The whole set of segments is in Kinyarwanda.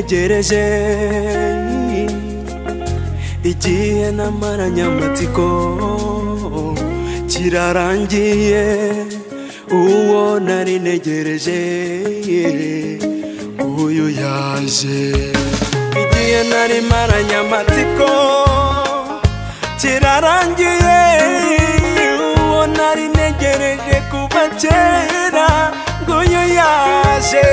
ntegereje igihe namaranye amatsiko kirarangiye. Uwo nari ntegereje uyu yaje. Igihe nari maranye amatsiko kirarangiye. Uwo nari ntegereje kuva yaje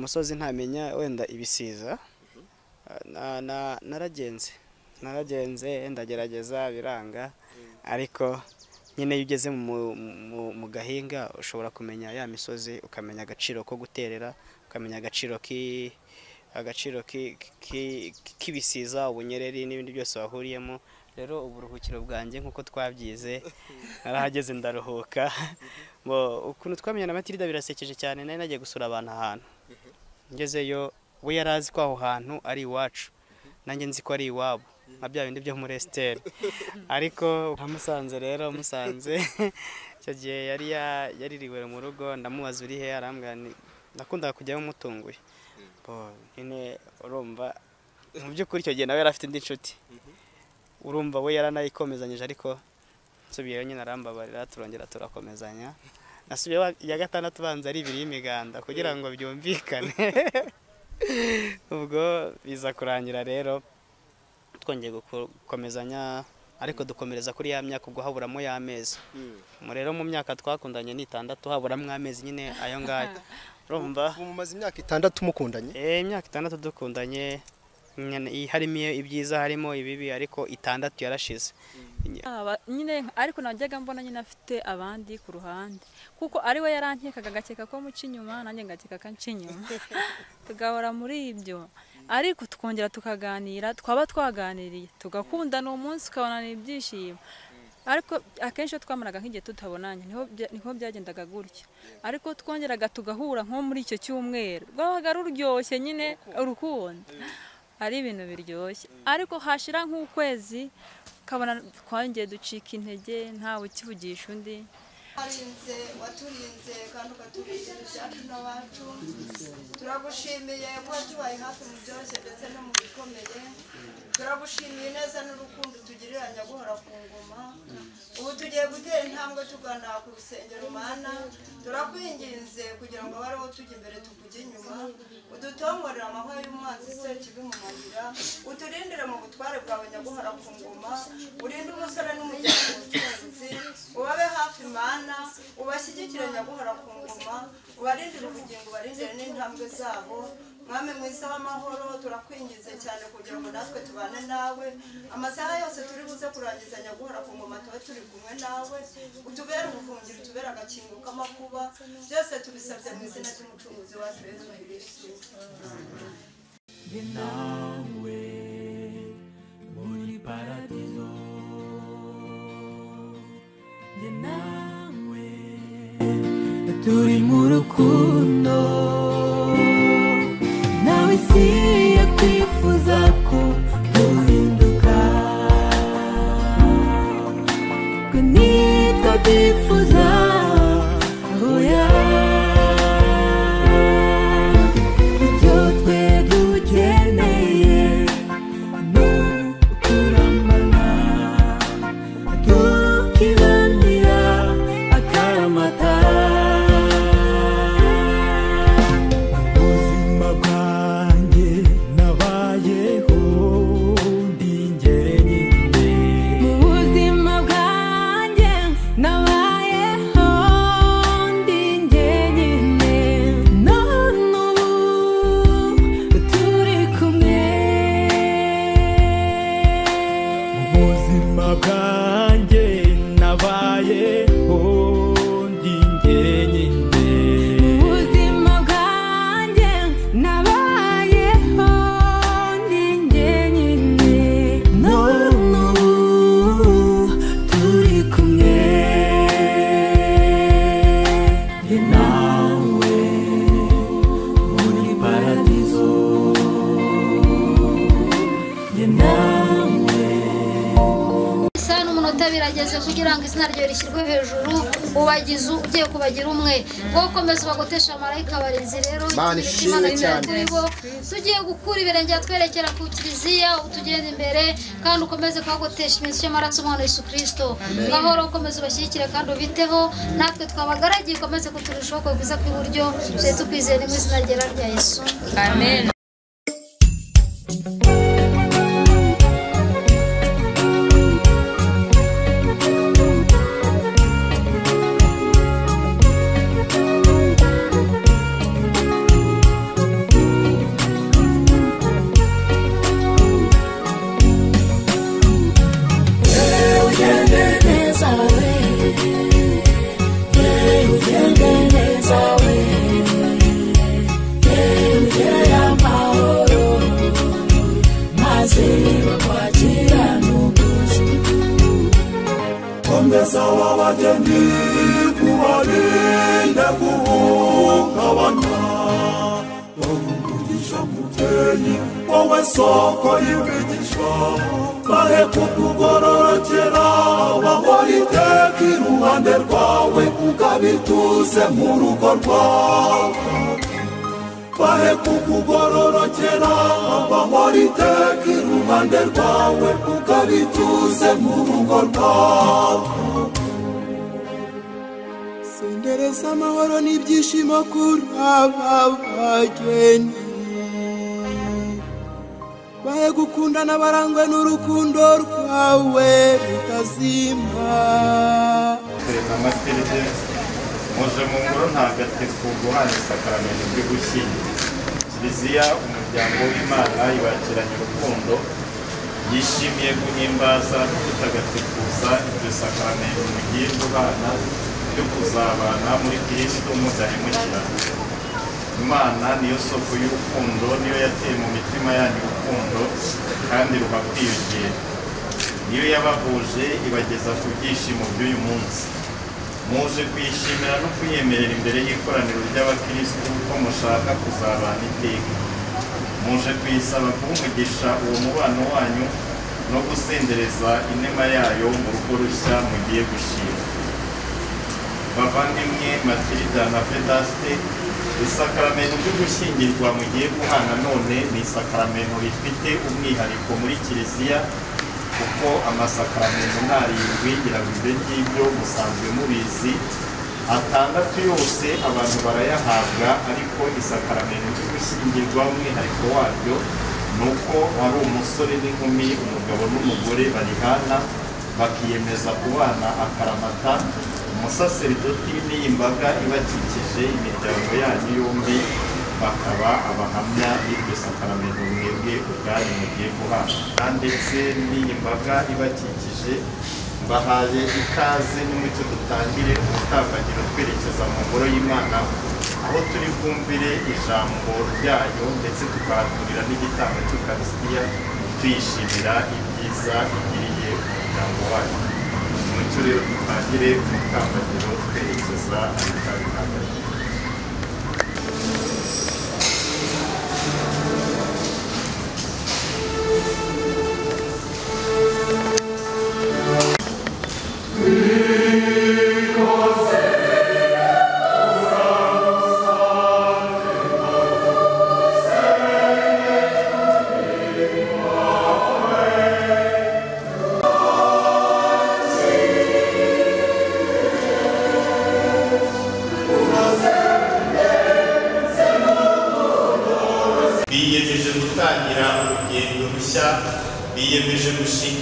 umusozi ntamenya wenda ibisiza na- na- naragenze. Naragenze ndagerageza biranga. Ariko nyine iyo ugeze mu, gahinga ushobora kumenya ya misozi ukamenya agaciro ko guterera ukamenya agaciro ki agaciro ki- ki- k'ibisiza ubunyereri n'ibindi byose wahuriyemo. Rero uburuhukiro bwanjye nk'uko twabyize narahageze ndaruhuka. Bo, ukuntu twamenye na Matilda birasekeje cyane nari nagiye gusura abantu ahantu. Ngezeyo we yari azi ko aho hantu ari iwacu. Nanjye nzi ko ari iwabo nka bya bindi byo muri esiteri. Ariko namusanze rero musanze. Icyo gihe yari ya- yaririwe mu rugo ndamubaza uri he? Arambwira nakundaga kujyayo mutunguye Bo, nyine urumva mu by'ukuri icyo gihe nawe yari afite indi nshuti. Urumva we yaranayikomezanyije ariko nsubiyeyo nyine arambabarira turongera turakomezanya. nasubiyeho iya gatandatu ubanza ari ibiri y'imiganda kugira ngo byumvikane. Ubwo biza kurangira rero twongeye gukomezanya ariko dukomereza kuri ya myaka ubwo haburamo y'amezi mu rero mu myaka twakundanye ni itandatu haburamo amezi nyine ayo ngayo. Urumva? Mumaze imyaka itandatu mukundanye? Eh, imyaka itandatu dukundanye harimo ibyiza harimo ibibi ariko itandatu yarashize. Nyine ariko najyaga mbona nyine afite abandi ku ruhande. Kuko ari we yarankekaga agakeka ko muca inyuma nanjye ngakeka ko nca inyuma. Tugahora muri ibyo. Ariko tukongera tukaganira twaba twaganiriye. Tugakundana uwo munsi ukabona ibyishimo ariko akenshi iyo twamaraga nk'igihe tutabonanye ni ho byagendaga gutya. Ariko twongeraga tugahura nko muri icyo cyumweru. Rwabaga ruryoshye nyine urukundo. Ari ibintu biryoshye. Ariko hashira nk'ukwezi ukabona twongeye ducika intege ntawe ukivugisha undi. Warinze waturinze kandi ukaturindira ibyacu n'abacu turagushimiye kuba tubaye hafi mu byoroshye ndetse no mu bikomeye. Turagushimiye neza n'urukundo tugirira nyaguhora ku ngoma. Ubu tugiye gutera intambwe tugana ku rusengero mana. Turakwinginze kugira ngo abe tujya imbere tukujya inyuma. Udutongorere amahwa y'umwanzi se kibi mu mayira uturindire mu butware bwawe nyaguhora ku ngoma. Urinde umusore n'umugeni mu butunzi. Ubabe hafi mana. Ubashyigikire nyaguhora ku ngoma. Ubarindire ubugingo ubarindire n'intambwe zabo. Mwami mwiza w'amahoro turakwingize cyane kugira ngo natwe tubane nawe. Amasaha yose turi buze kurangiza nyaguhora ku ngoma tube turi kumwe nawe. Utubere ubuhungiro utubere agakingo k'amakuba. Byose tubisabye mu izina ry'umucunguzi wacu yesu Njye nawe muri paradizo. Nawe turi mu rukundo. Nawe ugiye kubagira umwe. Wowe ukomeza ubagotesha amarayika abarinzi rero Mana ikintu ishimwe cy'Imana kibe cyane. kuri bo. Tugiye gukura ibirenge twerekera ku kiliziya utugenda imbere kandi ukomeze kuhagotesha iminsi y'amaraso umwana Yesu kirisito ngahora ukomeze ubashyigikire kandi ubiteho. Natwe twabagaragiye ukomeze kuturushaho kwiza kw'iburyo tujye tukwizera mu izina ryera rya yesu. Amen. Ntagatifu guhana isakaramentu ryo gushyingira kiliziya umuryango w'imana ibakiranye urukundo yishimiye guhimbaza no gutagatifuza iryo sakaramentu mugiye guhana ryo kuzabana muri kristo mudahemukirana imana niyo soko y'urukundo niyo yateye mu mitima yanyu urukundo kandi ruba kwiyongera niyo yabahuje ibageza ku byishimo by'uyu munsi. Muje kuyishimira no kuyemerera imbere y'ikoraniro ry'abakirisitu ko mushaka kuzabana iteka. Muje kuyisaba umugisha uwo mubano wanyu no gusendereza inema yayo mu rugo rushya mugiye gushima. Bavandimwe matilda na vedaste isakaramentu ryo gushyingirwa mugiye guhana none ni isakaramentu rifite umwihariko muri kiliziya kuko amasakaramentu ntarindwi ngira ngo ibyo ngibyo musanzwe mubizi. Atandatu yose abantu barayahabwa ariko isakaramentu ryo gushyingirwa umwihariko waryo ni uko ari umusore n'inkumi umugabo n'umugore barihana bakiyemeza kubana akaramata. Umusaseridoti n'iyi mbaga ibakikije imiryango yanyu yombi bakaba abahamya b'iryo sakaramentu mwebwe ubwanyu mugiye guhabwa ndetse n'iyi mbaga ibakikije mbahaye ikaze n'umucyo dutangire umutambagiro twerekeza mu ngoro y'imana. Aho turi bwumvire ijambo ryayo ndetse tukahaturira n'igitambo cy'ukarisitiya tuyishimira ibyiza igiriye umuryango wayo umucyo rero dutangire umutambagiro twerekeza ahitari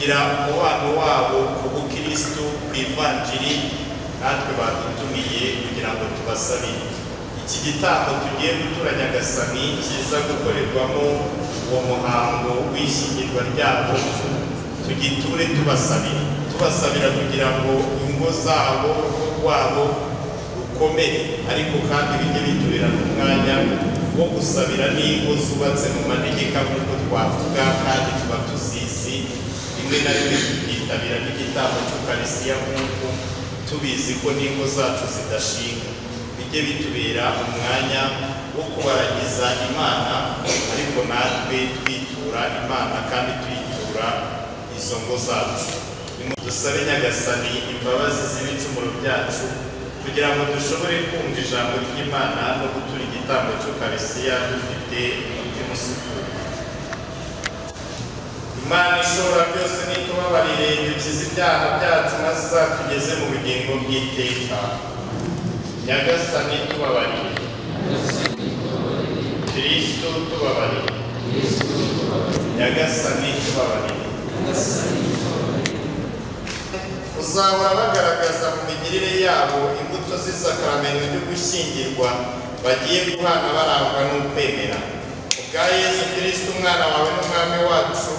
gushingira umubano wabo ku bukirisitu ku ivanjiri natwe badutumiye kugira ngo tubasabire. Iki gitambo tugiye gutura nyagasani kiza gukorerwamo uwo muhango w'ishyingirwa ryabo. Tugiture tubasabira tubasabira kugira ngo ingo zabo rwabo rukomere. Ariko kandi bijye bitubera n'umwanya wo gusabira n'ingo zubatse mu manegeka nk'uko twavuga kandi tuba tuzizi rimwe na rimwe tukitabira n'igitambo cy'ukarisiya nk'uko tubizi ko n'ingo zacu zidashinga bijye bitubera umwanya wo kubaragiza imana ariko natwe twitura imana kandi tuyitura izo ngo zacu dusabe nyagasani imbabazi z'ibicumuro byacu kugira ngo dushobore kumva ijambo ry'imana no gutura igitambo cy'ukarisiya dufite umutima usukuye imana ishobora byose nitubabarire dukize ibyaha byacu maze izatugeze mu bugingo bw'iteka. Nyagasani tubabarire. Kristo tubabarire. Nyagasani tubabarire. Uzahora bagaragaza mu migirire yabo imbuto z'isakaramento ryo gushyingirwa bagiye guhana barangwa n'ukwemera. Ubwa yesu kirisito umwana wawe n'umwami wacu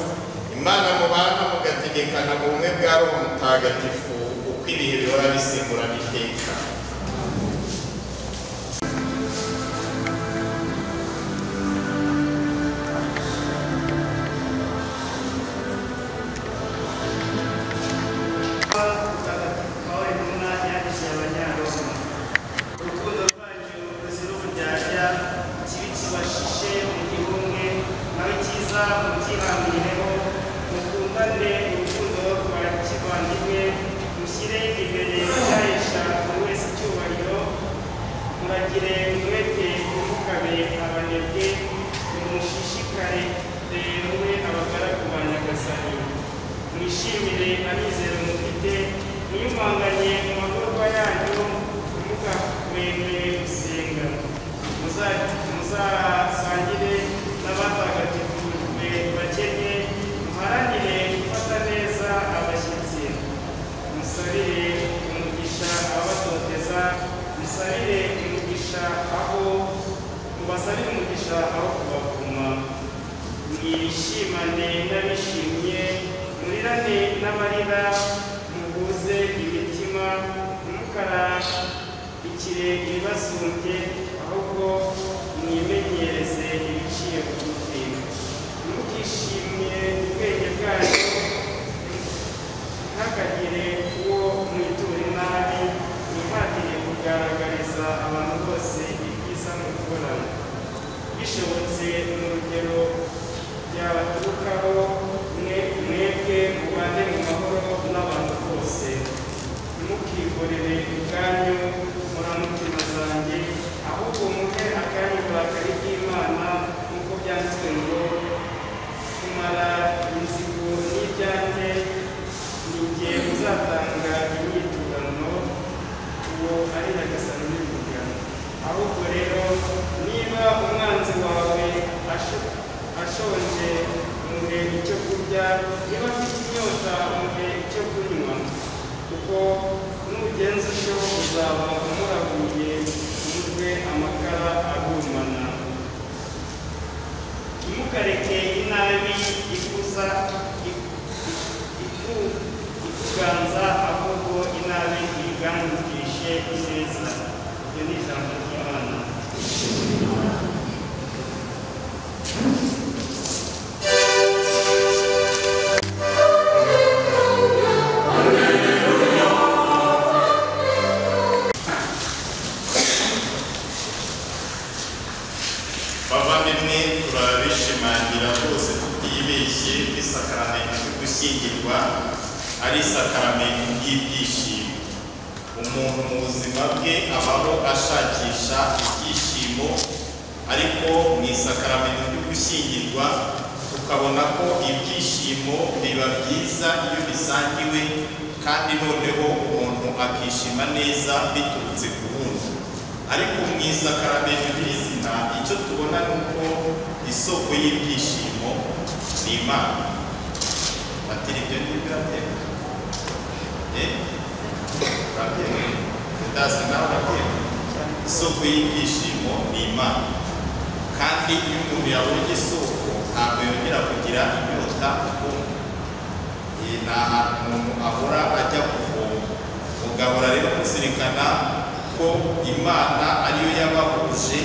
imana mubana mugategekana mu bumwe bwa roho mutagatifu uko ibihe bihora bisimburana iteka. Isakaramento ryo gushyingirwa ari isakaramento ry'ibyishimo umuntu mu buzima bwe abaho ashakisha ibyishimo ariko mu isakaramento ryo gushyingirwa tukabona ko ibyishimo biba byiza iyo bisangiwe kandi noneho umuntu akishima neza biturutse ku wundi. Ariko mu isakaramento ry'izina icyo tubona ni uko isoko y'ibyishimo ni imana. Batiri ibyo ngibyo urabyemera eh urabyemera udasi nawe urabyemera isoko y'ibyishimo ni imana kandi iyo umuntu yabonye isoko ntabwo yongera kugira inyota ukundi Eh, ni ahantu umuntu ahora ajya kuvoma mugahora rero muzirikana ko imana ariyo yabahuje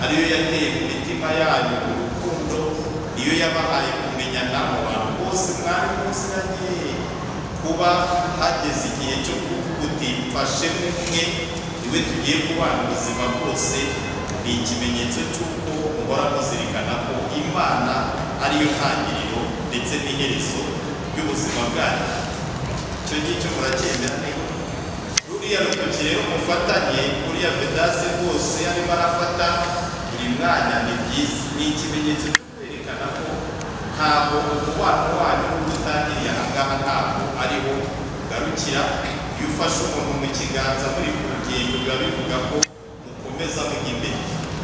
ariyo yateye mu mitima yanyu urukundo niyo yabahaye kumenyana mu bantu bose mwari muziranye kuba hageze igihe cyo kuvuga uti mfashe umwe ni we tugiye kubana ubuzima bwose ni ikimenyetso cy'uko muhora muzirikana ko imana ariyo ntangiriro ndetse n'iherezo ry'ubuzima bwanyu icyo ngicyo muracyemera niba ruriya rutoki rero mufatanye uriya vedase rwose arimo arafata buri mwanya ni byiza ni ikimenyetso ntabwo umubano wanyu utangiriye aha ngaha ntabwo ariho ugarukira iyo ufashe umuntu mu kiganza muri ku rugendo biba bivuga ko mukomeza mujya imbere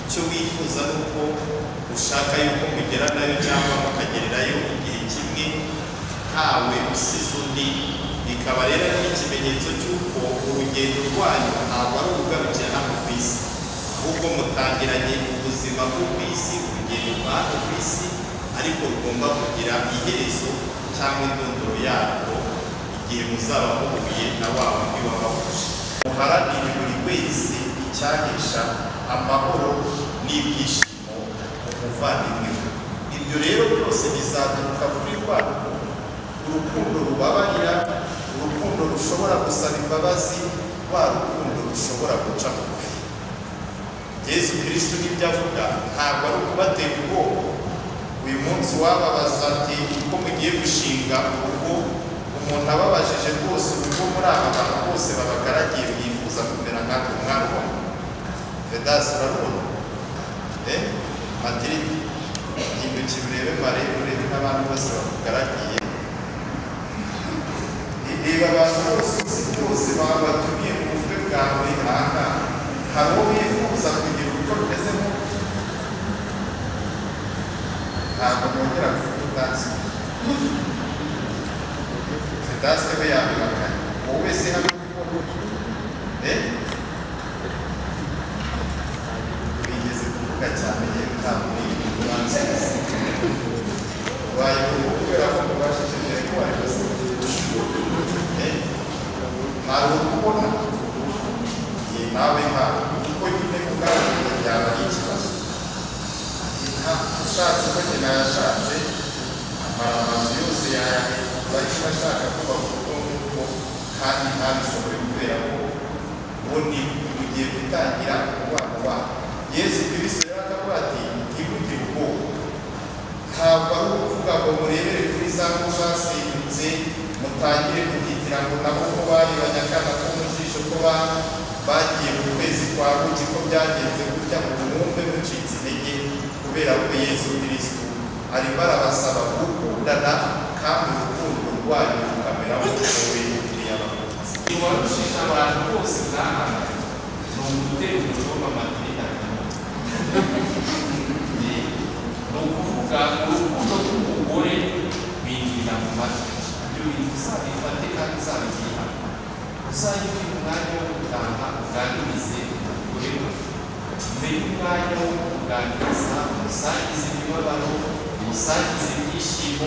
icyo wifuza ni uko ushaka yuko mugera na yo cyangwa mukagererayo igihe kimwe ntawe usize undi. Bikaba rero ari ikimenyetso cy'uko urugendo rwanyu ntabwo ari urugarukira hano ku isi. Ahubwo mutangiranye ubuzima bwo ku isi urugendo rwa hano ku isi ariko rugomba kugira iherezo cyangwa indunduro yarwo igihe muzaba muhuye na wa wundi wabahuje. Muharanire buri wese icyahesha amahoro n'ibyishimo umuvandimwe we ibyo rero byose bizaturuka kuri rwa rukundo. Urukundo rubabarira urukundo rushobora gusaba imbabazi rwa rukundo rushobora guca bugufi yesu kirisito n'ibyo avuga ntabwo ari ukubatera ubwoba. Uyu munsi wababaza ati uko mugiye gushinga urugo umuntu ababajije rwose urugo muri aba bantu bose babagaragiye bifuza kumera nkatwe mwarubona vedasi urarubona eh? Matiridi hinduki urebe marebe urebe n'abandi bose bakugaragiye reba abantu bose bose babatumiye mu bukwe bwawe aha hari uwo bifuza kugira ntabwo nongera kuvuga ubwatsi vedasi we yabihakanye wowe se hano eh wigeze kuvuga cyane yewe ntabwo niba ubwatsi ubaye ubu kubera ko mubashije mbere ko wari bose hari ukubona iyi nawe ntabwo kuko nyine kugaragaza byaba ari ikibazo ushatse ko nyina yashatse amara amazu yose yayaheba icyo ashaka kubaka urugo nk'uko kandi ntabishobore kubera ko ubundi mugiye gutangira umubano wabo yesu kirisito akavuga ati ntibugire ubwoba. Ntabwo ari ukuvuga ngo murebere kuri za ngo zasenyutse mutangire kugira ngo nabo ko barebanye akana ko mu jisho ko bagiye mu kwezi kwa buki ko byagenze gutya ngo mwumve mucitse intege kubera ko yesu kirisito arimo arabasaba gukundana kandi urukundo rwanyu rukamera nk'uko we quando ci sarà così là non potevo solo mattina di non convocato non potuto comporre quindi la mattina lui sa di fatica di salita sa di finale da da di se volevo ventaglio da sa sa di se di valore 最善にしも、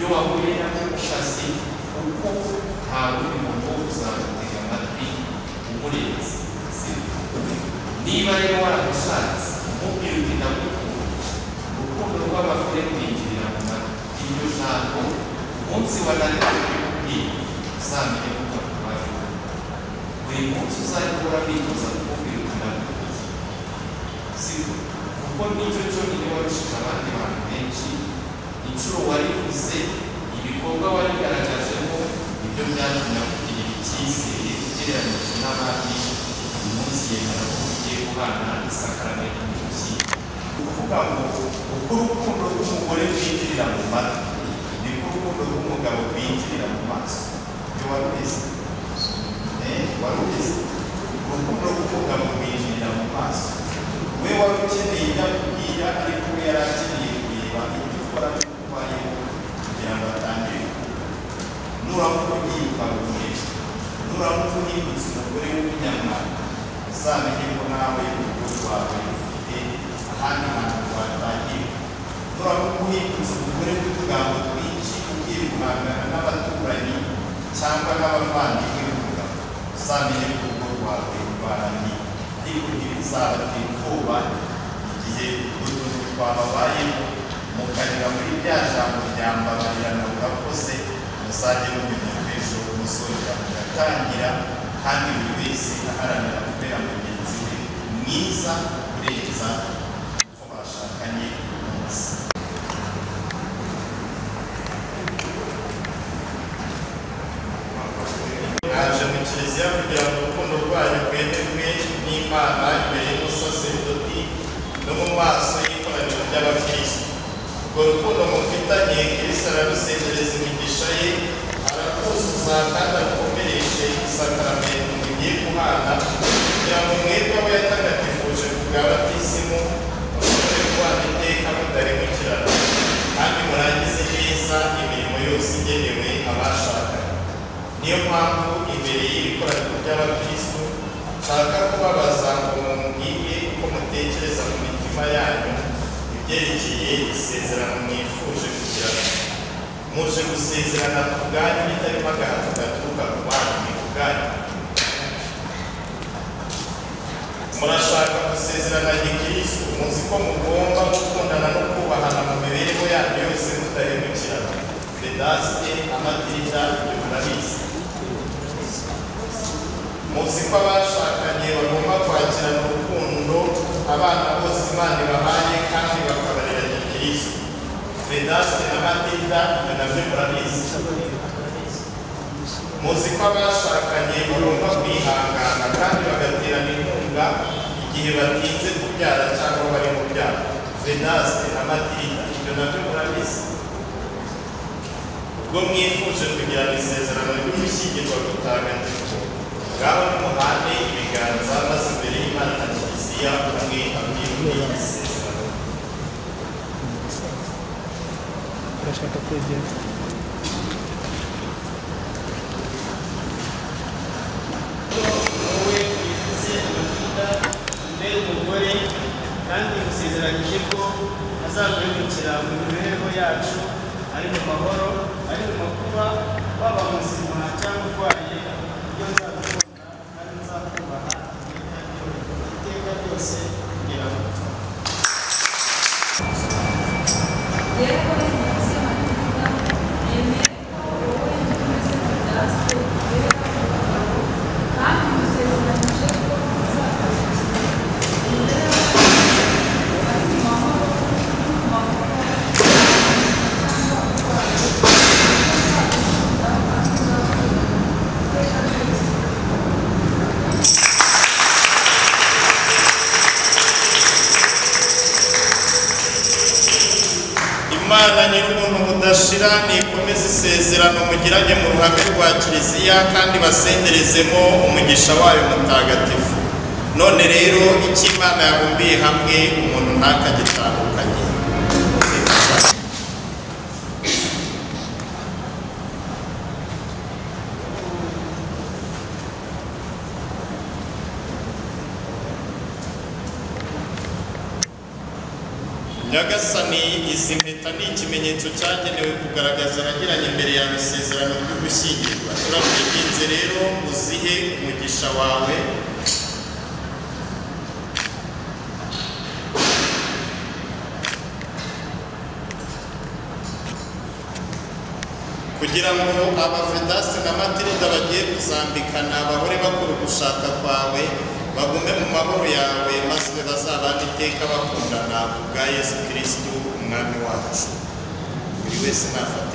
世は無理なく写真、ここ、たぶんも yabakunze iwarushije abantu bose bwahana ni ugutera umutima amatirida ni ukuvuga urukundo rw'umugore binjirira mu matwi ibyo bintu uzabifate kandi uzabigira uzajya ugira umwanya wo gutaha uganirize umugore we mbere y'umwanya wo kuganiriza umusangiza imibabaro umusangiza ibyishimo ibyo wahuye na byo mu kazi kuko nta wundi muntu uzamutega amatwi umurenze niba rero waramushatse umubwira uti ndagukunda urukundo rw'abagore rwinjirira mu matwi iryo jambo umunsi wananiwe kubibwira uzamenye ko utakubaye buri munsi uzajya uhora witoza kumubwira uti ndagukunda sibyo kuko ni cyo cyonyine warushije abandi bantu benshi inshuro warivuze ibikorwa warigaragajemo ni byo byatumye kugira icyizere ugereranyije n'abandi uyu munsi yemera ko ugiye guhana isakaramentu mu ntoki ukuvuga ngo uko urukundo rw'umugore rwinjirira mu matwi niko urukundo rw'umugabo rwinjirira mu maso ibyo wari ubizi wari ubizi urukundo rw'umugabo rwinjirira mu maso we wari ukeneye ibyo akubwira ariko we yari akeneye kureba ibyo ukora n'ukubayeho kugira ngo atangire nuramuka ugiye ukabumurika nuramuka uhindutse umugore w'umunyamwanda uzamenye ko nawe urugo rwawe rufite ahandi hantu rwatangiye nuramuka uhindutse umugore w'utugambo twinshi ugiye guhangana n'abaturanyi cyangwa n'abavandimwe b'umugabo uzamenye ko urugo rwawe rwarangiye ariko ntibizabatera ubwoba igihe utuntu twababayeho mukanyura muri rya jambo rya mbabarirana urakoze muzajye mumenya ko ejo muzongera mugatangira kandi buri wese aharanira kubera mugenzi we mwiza kurenza uko bashakanye umunsi. Kiliziya kugira ngo urukundo rwayo rwemerwe n'imana imbere y'umusaseridoti no mu maso y'ikoraniro ry'abakirisitu urwo rukundo mufitanye kirisi ararusendereza imigisha ye arakuzuza kandi arukomereshe isakaramentu mugiye guhana kugira ngo mwebwe abo yatagatifuje ku bwa batisimu mushobore kubana iteka mudaremukirana kandi murangize neza imirimo yose igenewe abashakanye niyo mpamvu imbere y'iri koraniro ry'abakristo nshaka kubabaza ngo mumbwire uko mutekereza mu mitima yanyu ibyerekeye isezerano mwifuje kugirana muje gusezerana ku bwanyu bitarimo agahato gaturuka ku banyu ni bwanyu murashaka gusezerana gikristo muzi ko mugomba gukundana no kubahana mu mibereho yanyu yose mudahemukirana vedaste amadirida ibyo murabizi muzi ko abashakanye bagomba kwakirana urukundo abana bose imana ibahaye kandi bakabarera gikristo vedaste na matilda ibyo nabyo murabizi muzi ko abashakanye bagomba kwihangana kandi bagaterana inkunga igihe batinze kubyara cyangwa bari mu byaro vedaste na matilda ibyo nabyo murabizi ubwo mwifuje kugirana isezerano ry'ugushyingirwa gutagatifu ngaho nimuhane ibiganza maze imbere y'imana na kiliziya umwe abwirwe isezerano amavuta mbere umugore kandi musezeranyije ko azaguhemukira mu mibereho yacu ari mu mahoro ari mu makuba waba muzima cyangwa urwaye mugiranye mu ruhame rwa kiliziya kandi basenderezemo umugisha wayo mutagatifu. None rero icyo imana yabumbiye hamwe umuntu ntakagitandukanye nyagasani izi mpeta ni ikimenyetso cyagenewe kugaragaza abagiranye imbere yawe isezerano ryo gushyingirwa turakwinginze rero uzihe umugisha wawe kugira ngo abafedasi na matilda bagiye kuzambikana bahore bakora ugushaka kwawe bagume mu mahoro yawe maze bazabane iteka bakundana ku bwa yesu kirisitu umwami wacu. Buri wese nafata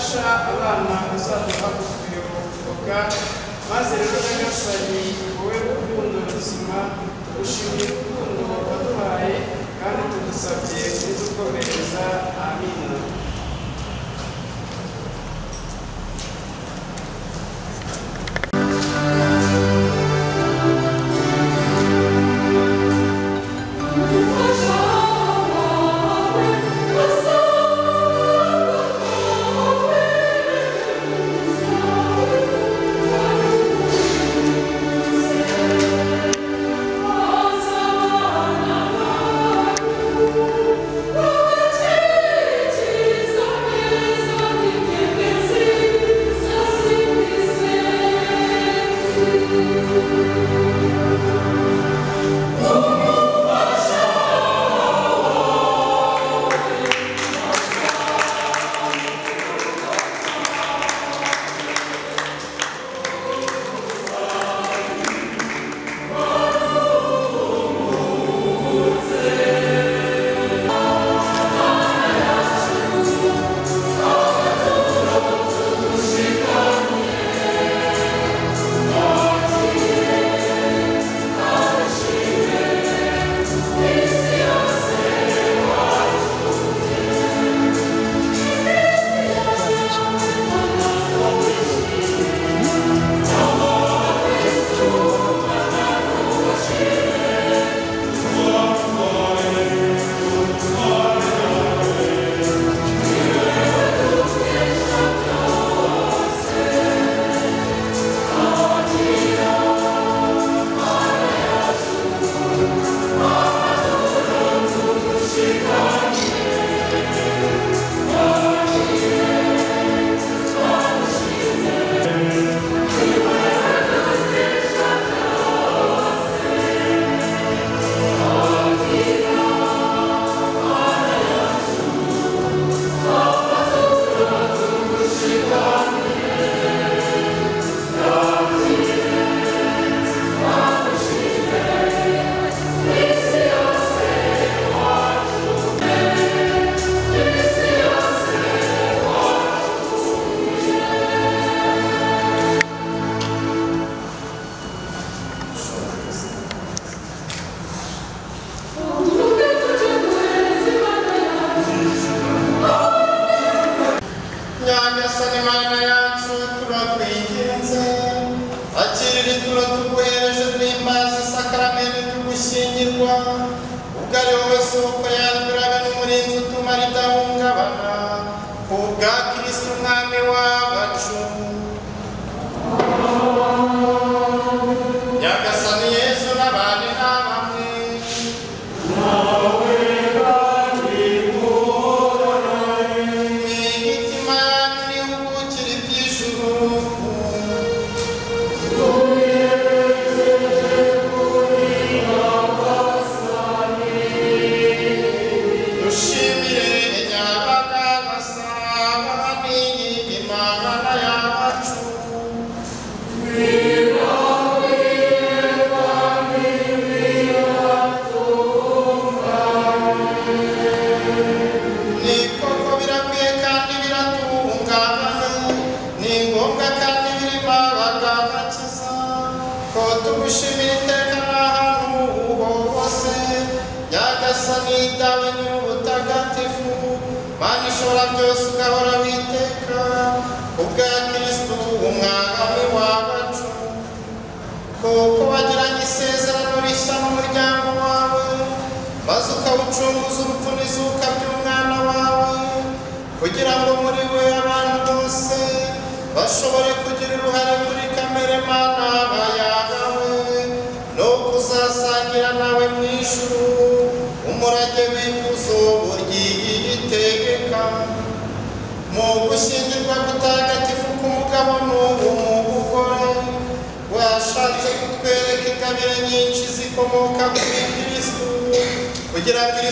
gufasha abana bazaza kuyoboka maze rero nyagasani wowe urukundo ruzima dushimiye urukundo waduhaye kandi tugusabye kudukomereza. Amina Hallelujah.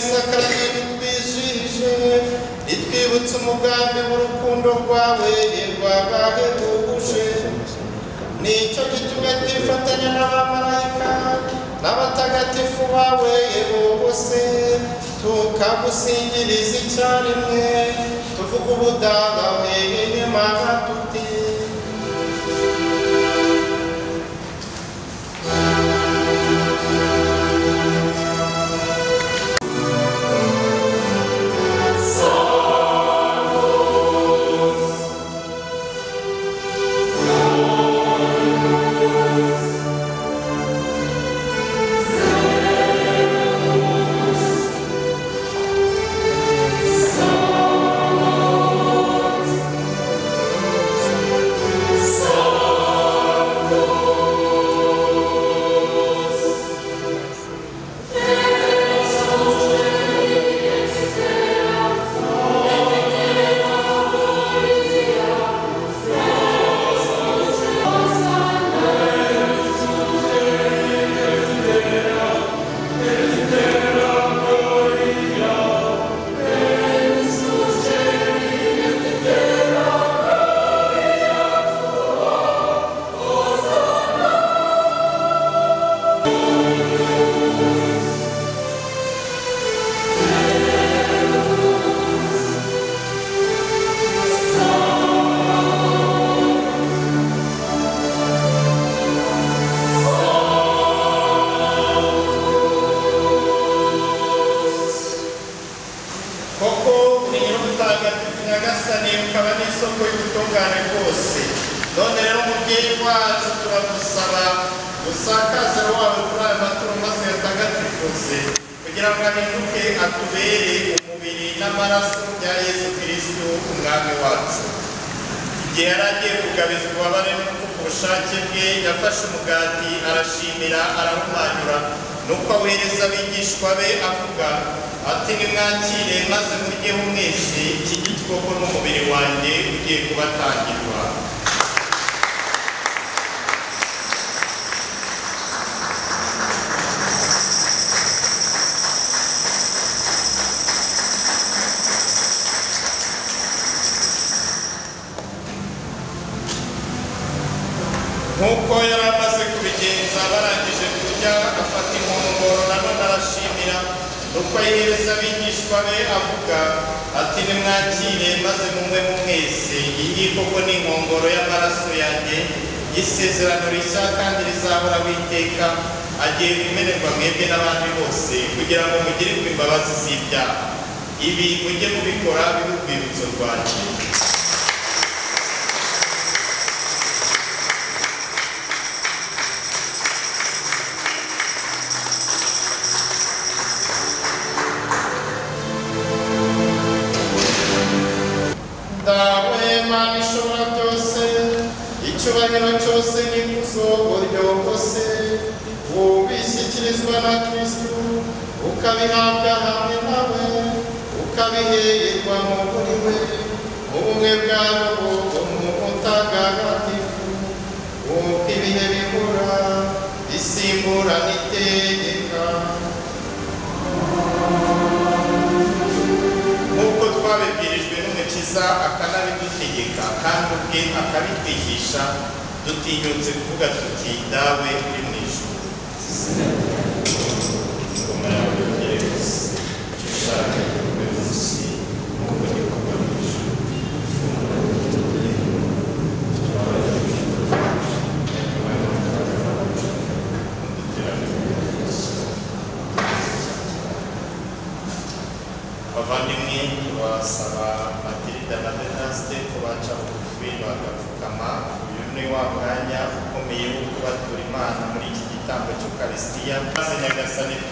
sakramenti twijije nitwibutse umugambi w'urukundo rwawe rwabahebuje ni cyo gitumye twifatanya n'abamarayika n'abatagatifu bawe bose. Tukagusingiriza icyarimwe tuvuga ubudagawe n'imana tu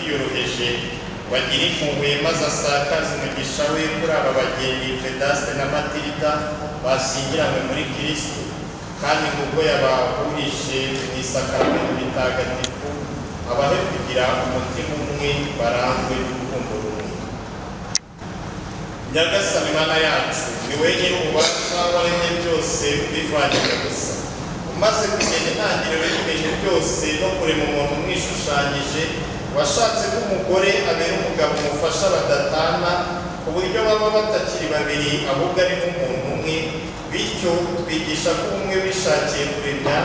yoroheje. Bagira impuhwe maze asakaze umugisha we kuri aba bageni vedaste na matirida bashyingiranywe muri kirisiti kandi ubwo yabahurije mu isakaramentu bitagatifu abahe kugira umutima umwe barangwe n'urukundo rumwe. Nyagasani mana yacu ni wenyine ubasha waremye byose ubivanyije gusa. Umaze kugenda intangiriro y'ibihe byose no kurema umuntu umwishushanyije washatse ko umugore abera umugabo umufasha badatana ku buryo baba batakiri babiri ahubwo ari nk'umuntu umwe. Bityo twigisha ko umwe wishakiye kuremya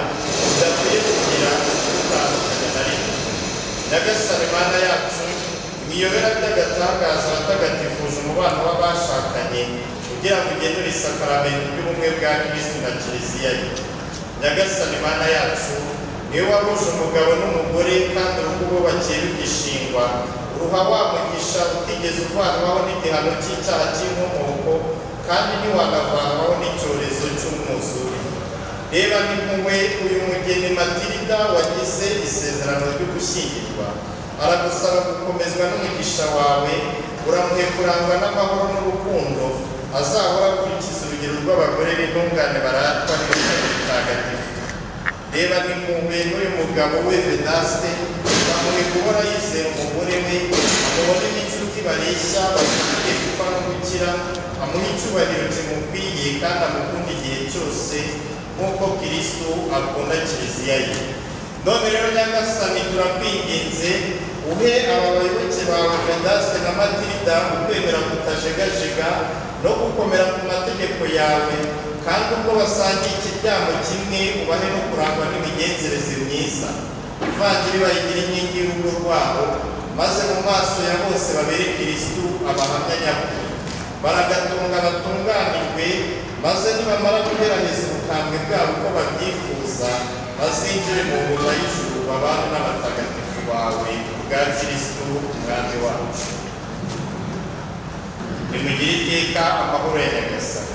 udakwiye kugira utandukanye na rimwe. Nyagasani mana yacu imiyobera by'agatangaza watagatifuje umubano w'abashakanye kugira ngo ugenure isakaramentu ry'ubumwe bwa kristo na kiliziya ye. Nyagasani mana yacu ni we wahuje umugabo n'umugore kandi urugo bubakiye rugishingwa uruha wamugisha utigeze uvanwaho n'igihano cy'icyaha cy'inkomoko kandi ntiwanavanwaho n'icyorezo cy'umwuzure. Reba n'impuhwe uyu mugeni matilda wagize isezerano ryo gushyingirwa. Aragusaba gukomezwa n'umugisha wawe uramuhe kurangwa n'amahoro n'urukundo. Azahora akurikiza urugero rw'abagore b'intungane baratwa n'ibitabo bitagatifu. Reba n'impuhwe n'uyu mugabo we vedaste amuhe guhora yizera umugore we amubone n'inshuti bareshya bafite gupfa no gukira amuhe icyubahiro kimukwiye kandi amukunde igihe cyose nk'uko kristo akunda kiliziya ye. None rero nyagasani turakwinginze uhe aba bayoboke bawe vedaste na matilda ukwemera kutajegajega no gukomera ku mategeko yawe. Kandi ubwo basangiye ikiryamo kimwe ubahe no kurangwa n'imigenzereze myiza. Ivanjiri bayigira inkingi y'urugo rwabo maze mu maso ya bose babere kirisitu abahamya nyakuri baragatunga batunganirwe maze nibamara kugerageza ubukambwe bwabo uko babyifuza bazinjire mu ngoma y'ijuru babane n'abatagatifu bawe bwa kirisitu umwami wacu. Nimugire iteka amahoro ya nyagasani.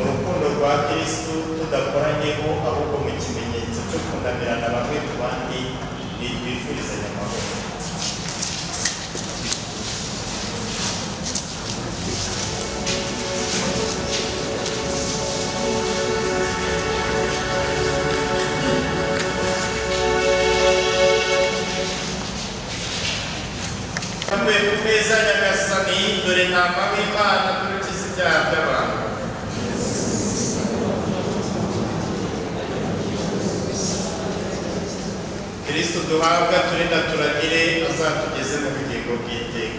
Mu rukundo rwa kirisitu tudakoranyeho ahubwo mu kimenyetso cyo kundamirana bamwe ku bandi. Bugingo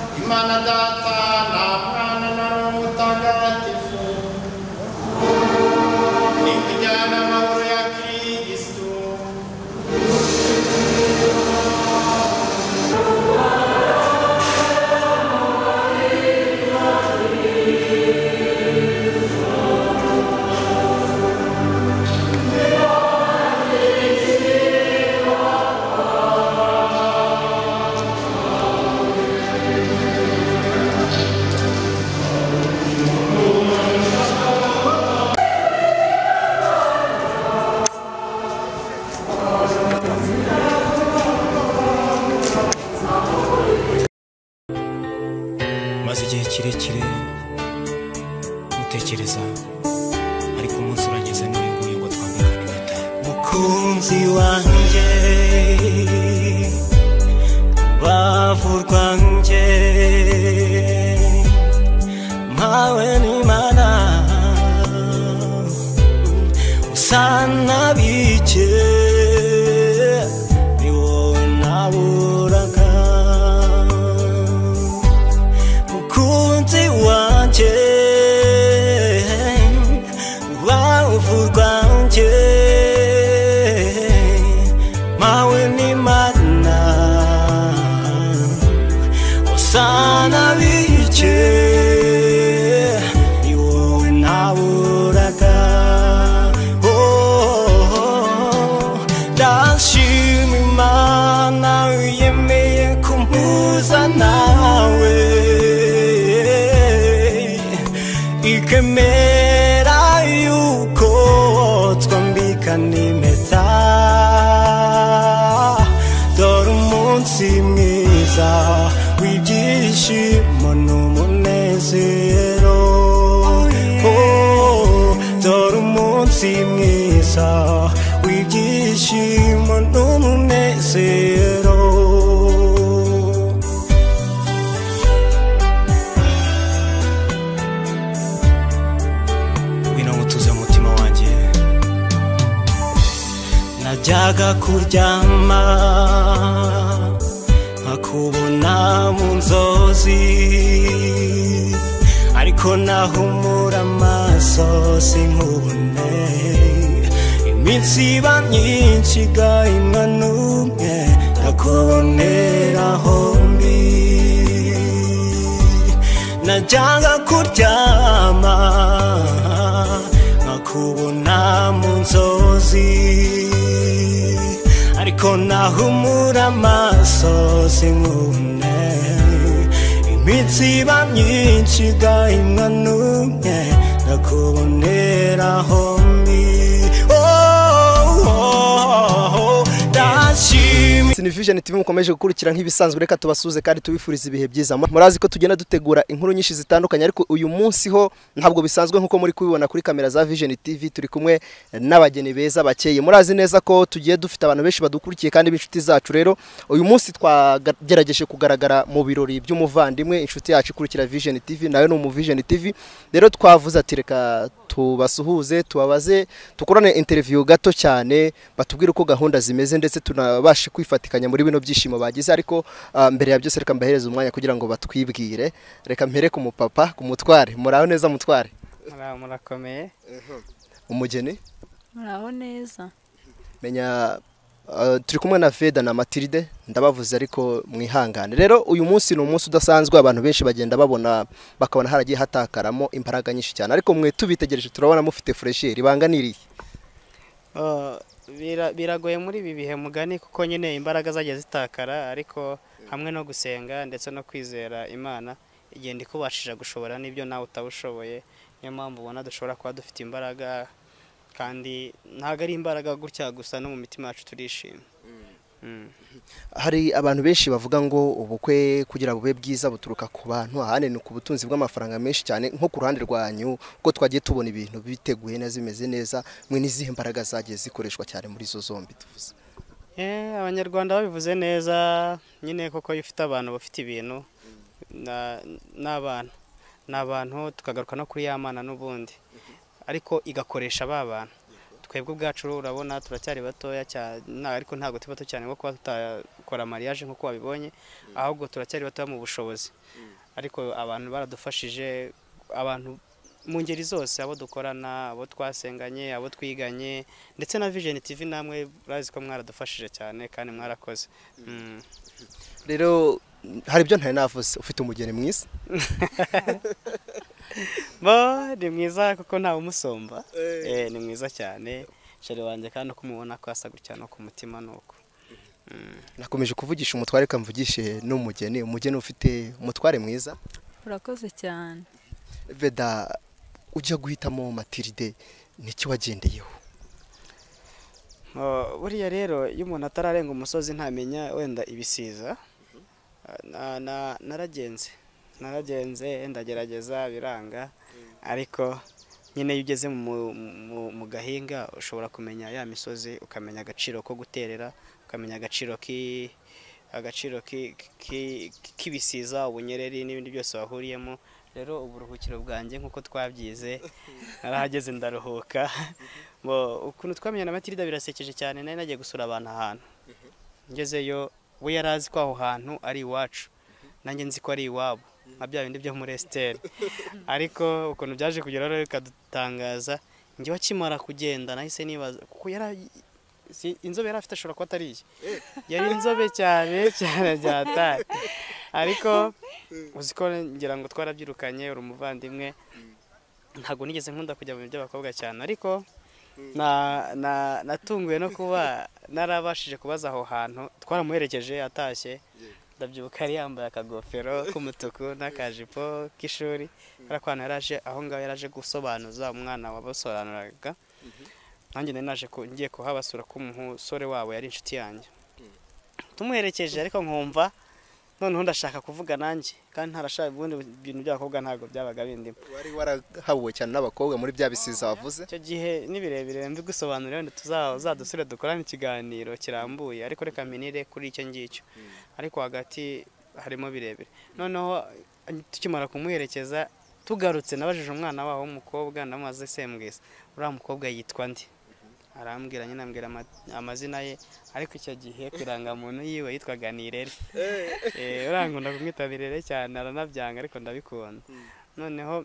umugisha imana kuryama nkakubona mu nzozi ariko nahumura amaso sinkubone. Iminsi iba myinshi igahimwa n'umwe ndakubonera hombi najyaga kuryama ariko nahumura amaso sinkubone iminsi iba myinshi igahimwa n'umwe ndakubonera ndashima Cinevision TV mukomeje gukurikira nk'ibisanzwe. Reka tubasuze kandi tubifuriza ibihe byiza. Murazi ko tugenda dutegura inkuru nyinshi zitandukanye ariko uyu munsi ho ntabwo bisanzwe nk'uko muri kubibona kuri kamera za Vision TV turi kumwe n'abageni beza bakeye. Murazi neza ko tugiye dufite abantu benshi badukurikiye kandi b'inshuti zacu. Rero uyu munsi twagerageje kugaragara mu birori by'umuvandimwe inshuti yacu ikurikira Vision TV nawe ni Vision TV rero twavuze ati reka tubasuhuze tubabaze tukorane interview gato cyane batubwire uko gahunda zimeze ndetse tunabashe kwifatikanya muri bino byishimo bagize ariko ah, mbere ya byose reka mbahereze umwanya kugira ngo batwibwire. Reka mpere ku mupapa ku mutware. Muraho neza mutware? Mura- murakomeye. Umugeni? Muraho neza. Menya ah, turi kumwe na Veda na Matilde ndabavuze ariko mwihangane. Rero uyu munsi ni umunsi udasanzwe abantu benshi bagenda babona bakabona haragiye hatakaramo imbaraga nyinshi cyane. Ariko mwe tubitegereje turabona mufite fresheri ibanga niriye Uh, bira- biragoye muri ibi bihe mugani kuko nyine imbaraga zagiye zitakara ariko hamwe no gusenga ndetse no kwizera imana igenda ikubashije gushobora n'ibyo nawe utaba ushoboye niyo mpamvu ubona dushobora kuba dufite imbaraga kandi ntabwo ari imbaraga gutya gusa no mu mitima yacu turishima. Hari abantu benshi bavuga ngo ubukwe kugira bube bwiza buturuka ku bantu ahandi ni ku butunzi bw'amafaranga menshi cyane nko ku ruhande rwanyu ko twagiye tubona ibintu biteguye neza bimeze neza mwe n'izihe mbaraga zagiye zikoreshwa cyane muri izo zombi tuvuze? Eh, abanyarwanda babivuze neza nyine koko iyo ufite abantu bafite ibintu na- n'abana ni abantu tukagaruka no kuri ya mana n'ubundi. Ariko igakoresha ba bantu. Twebwe ubwacu urabona turacyari batoya cyane ariko ntabwo turi bato cyane nko kuba tutakora mariage nk'uko wabibonye ahubwo turacyari batoya mu bushobozi. Ariko abantu baradufashije abantu mu ngeri zose abo dukorana abo twasenganye abo twiganye ndetse na vision tv namwe urazi ko mwaradufashije cyane kandi mwarakoze. Mm. rero hari ibyo ntari navuze ufite umugeni mwiza ni mwiza kuko ntawe umusomba Eh, ni mwiza cyane. Sheri wanjye kandi uko umubona ko asa gutya no ku mutima ni uko. Mm. nakomeje kuvugisha umutware reka mvugishe n'umugeni. Umugeni ufite umutware mwiza? Urakoze cyane. Veda ujya guhitamo matiride niki wagendeyeho? Oh, buriya rero iyo umuntu atararenga umusozi ntamenya wenda ibisiza. Na- na- naragenze. Naragenze ndagerageza biranga. Ariko nyine iyo ugeze mu, gahinga ushobora kumenya ya misozi ukamenya agaciro ko guterera ukamenya agaciro ki agaciro ki- ki- k'ibisiza ubunyereri n'ibindi byose wahuriyemo. Rero uburuhukiro bwanjye nk'uko twabyize narahageze ndaruhuka. Bo, ukuntu twamenye na matirida birasekeje cyane nari nagiye gusura abantu ahantu. Ngezeyo we yari azi ko aho hantu ari iwacu. Nanjye nzi ko ari iwabo. Nka bya bindi byo muri esiteri. Ariko ukuntu byaje kugera rero bikadutangaza njye akimara kugenda nahise nibaza kuko yari inzobe yari afite ashobora kuba atari iye yari inzobe cyane cyane byataye ariko uzi ko ngira ngo twarabyirukanye uri umuvandimwe ntabwo nigeze nkunda kujya mu bintu by'abakobwa cyane. Ariko na- na- natunguwe no kuba narabashije kubaza aho hantu twaramuherekeje atashye. Ndabyibuka yari yambaye akagofero k'umutuku n'akajipo k'ishuri. Kubera ko hano yari aje aho ngaho yari aje gusobanuza umwana wabasobanuraga nanjye nari naje ngiye kuhabasura ko umusore wabo yari inshuti yanjye. Tumuherekeje ariko nkumva noneho ndashaka kuvuga nanjye kandi ntarashaka ubundi ibintu by'abakobwa ntabwo byabaga bindimo wari warahabuwe cyane n'abakobwa muri bya bisiza wavuze? Icyo gihe ni birebire mbigusobanurira wenda tuza- uzadusure dukorane ikiganiro kirambuye ariko reka minire kuri icyo ngicyo. Ariko hagati harimo birebire. Noneho tukimara kumuherekeza tugarutse. Nabajije umwana waho w'umukobwa ndamubaza sembwisa uriya mukobwa yitwa ndi arambwira nyine ambwira ama- amazina ye. Ariko icyo gihe ku irangamuntu yiwe yitwaga nirere. Eh, uriya nkunda kumwita nirere cyane aranabyanga ariko ndabikunda. Noneho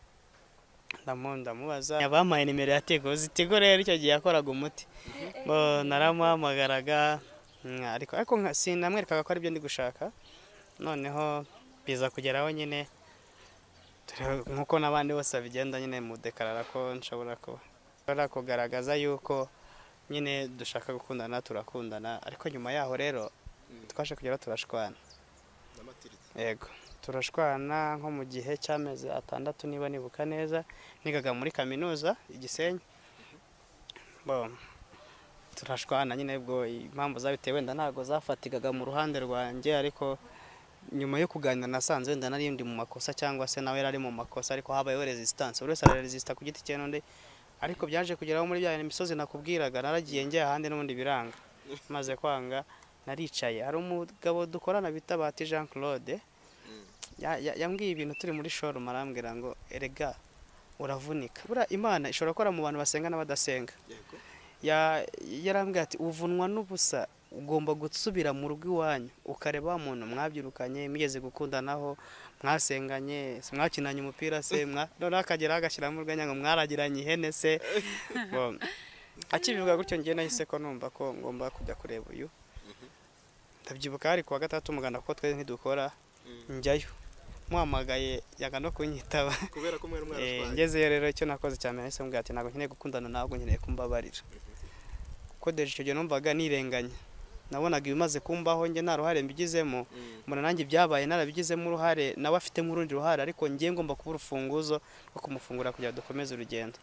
ndamu- ndamubaza yabampaye nimero ya tego zitego rero? Icyo gihe yakoraga umuti. Bo, naramuhamagaraga ariko ariko nka- sinamwerekaga ko ari byo ndi gushaka. Noneho biza kugeraho nyine. Nk'uko n'abandi bose babigenda nyine mudekarara ko nshobora kuba. Nshobora kugaragaza yuko nyine dushaka gukundana turakundana. Ariko nyuma yaho rero twaje kugera turashwana. Yego. Turashwana nko mu gihe cy'amezi atandatu niba nibuka neza. Nigaga muri kaminuza i Gisenyi. Bo, turashwana nyine ubwo impamvu zabitewe wenda ntabwo zafatikaga mu ruhande rwanjye ariko nyuma yo kuganira nasanze wenda nari ndi mu makosa cyangwa se nawe yari ari mu makosa ariko habayeho resistance. Buri wese araresista ku giti cye n'undi ariko byaje kugeraho muri bya misozi nakubwiraga naragiye njye ahandi n'ubundi biranga. Maze kwanga naricaye. Hari umugabo dukorana bita Bahati Jean Claude ya- ya- yambwiye ibintu turi muri showroom arambwira ngo erega uravunika. Buriya imana ishobora gukora mu bantu basenga n'abadasenga. Yarambwira ati uvunwa n'ubusa ugomba gusubira mu rugo iwanyu ukareba wa muntu mwabyirukanye mugeze gukundanaho mwasenganye se mwakinanye umupira se mwa noneho akageraho agashyiramo urwenya ngo mwaragiranye ihene se. Akibivuga gutyo njye nahise ko numva ko ngomba kujya kureba uyu. Ndabyibuka hari kuwa gatandatu umuganda kuko twe ntidukora njyayo. Muhamagaye yanga no kunyitaba. Kubera ko mwari Eh, ngezeyo rero icyo nakoze cyane nahise mbwira ati ntabwo nkeneye gukundana nawe ahubwo nkeneye kumbabarira. Kuko deje icyo gihe numvaga nirenganya. Nabonaga ibimaze kumbaho njye nta ruhare mbigizemo. Mbona nanjye ibyabaye narabigizemo uruhare nawe afitemo urundi ruhare ariko njye ngomba kuba urufunguzo rwo kumufungura kugira ngo dukomeze urugendo.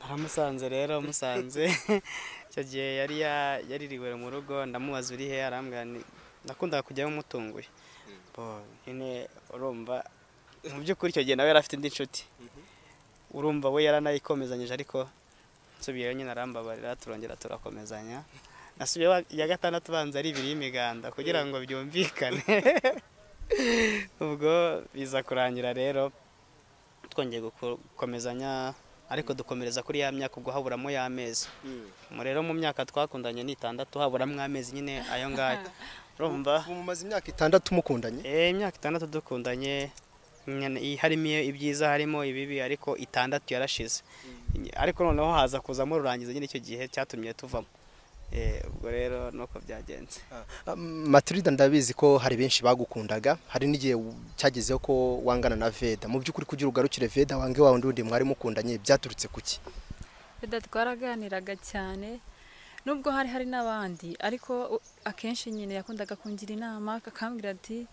Naramusanze rero musanze. Icyo gihe yari ya- yaririwe mu rugo ndamubaza uri he arambwira nakundaga kujyayo mutunguye. Bo nyine urumva mu by'ukuri icyo gihe nawe yari afite indi nshuti. Urumva we yaranayikomezanyije ariko nsubiyeyo nyine arambabarira turongera turakomezanya. Nasubiyeho iya gatandatu banza ari ibiri y'imiganda kugira ngo byumvikane. Ubwo biza kurangira rero twongeye guko- gukomezanya ariko dukomereza kuri ya myaka ubwo haburamo y'amezi mu rero mu myaka twakundanye ni itandatu haburamo amezi nyine ayo ngayo. Urumva? Mumaze imyaka itandatu mukundanye? Eh imyaka itandatu dukundanye harimo ibyiza harimo ibibi ariko itandatu yarashize. Ariko noneho haza kuzamo rurangiza nyine icyo gihe cyatumye tuvamo. Eh, ubwo rero nuko byagenze. Matilda ndabizi ko hari benshi bagukundaga. Hari n'igihe cyagezeho ko wangana na veda. Mu by'ukuri kugira ugarukire veda wange wa wundi wundi mwari mukundanye byaturutse ku ki? Wenda twaraganiraga cyane nubwo hari hari n'abandi. Ariko akenshi nyine yakundaga kungira inama akambwira ati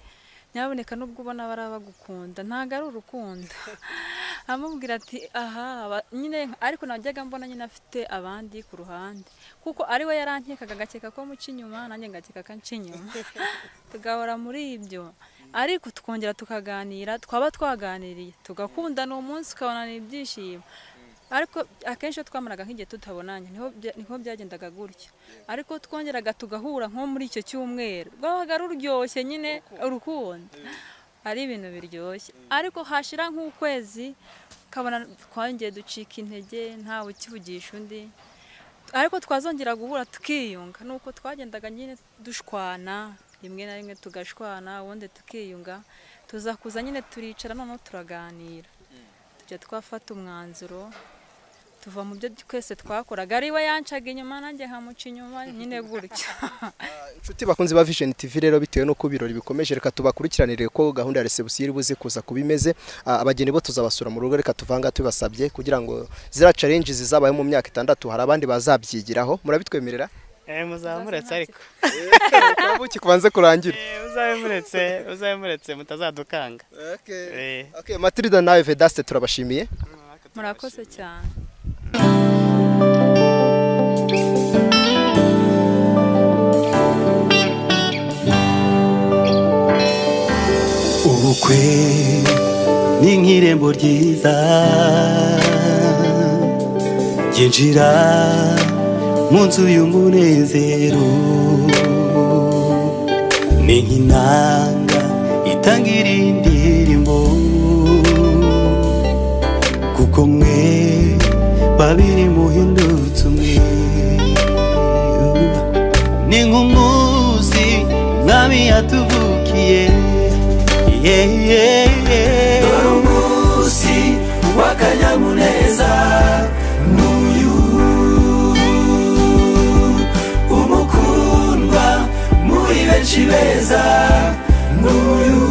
nyaboneka nubwo ubona bari bagukunda ntabwo ari urukundo. Amubwira ati aha nyine ariko najyaga mbona nyine afite abandi ku ruhande. Kuko ari we yarankekaga agakeka ko muca inyuma nanjye ngakeka ko nca inyuma. Tugahora muri ibyo. Ariko tukongera tukaganira twaba twaganiriye. Tugakundana uwo munsi ukabona ni ibyishimo ariko akenshi iyo twamaraga nk'igihe tutabonanye ni ho bya- ni ho byagendaga gutyo ariko twongeraga tugahura nko muri icyo cyumweru. Rwabaga ruryoshye nyine urukundo. ari ibintu biryoshye. Ariko hashira nk'ukwezi ukabona twongeye ducika intege ntawe ukivugisha undi. Ariko twazongera guhura tukiyunga. Nuko twagendaga nyine dushwana rimwe na rimwe tugashwana ubundi tukiyunga. Tuza kuza nyine turicara noneho turaganira. Tujya twafata umwanzuro. Tuva mu byo twese twakoraga. Ari we yancaga inyuma nanjye nkamuca inyuma nyine gutyo inshuti bakunze ba vision tv rero bitewe n'uko ibirori bikomeje reka tubakurikiranire ko gahunda ya reception iri buze kuza kuba imeze. Ah, abageni bo tuzabasura mu rugo reka tuvanga tubasabye kugira ngo ziriya challenge zizabaye mu myaka itandatu hari abandi bazabyigiraho. Murabitwemerera? Eh muzaba muretse ariko. Buki kubanze kurangira. Eh, uzabe muretse uzabe muretse mutazadukanga Eh. okay matilda nawe vedaste turabashimiye. Murakoze cyane. Ubukwe ni nk'irembo ryiza. Ryinjira mu nzu y'umunezero. Ni nk'inanga itangira indirimbo babiri muhindutse umwe ni nk'umunsi mwami yatuvukiye dore umunsi w'akanyamuneza n'uyu. Umukundwa muri benshi beza n'uyu.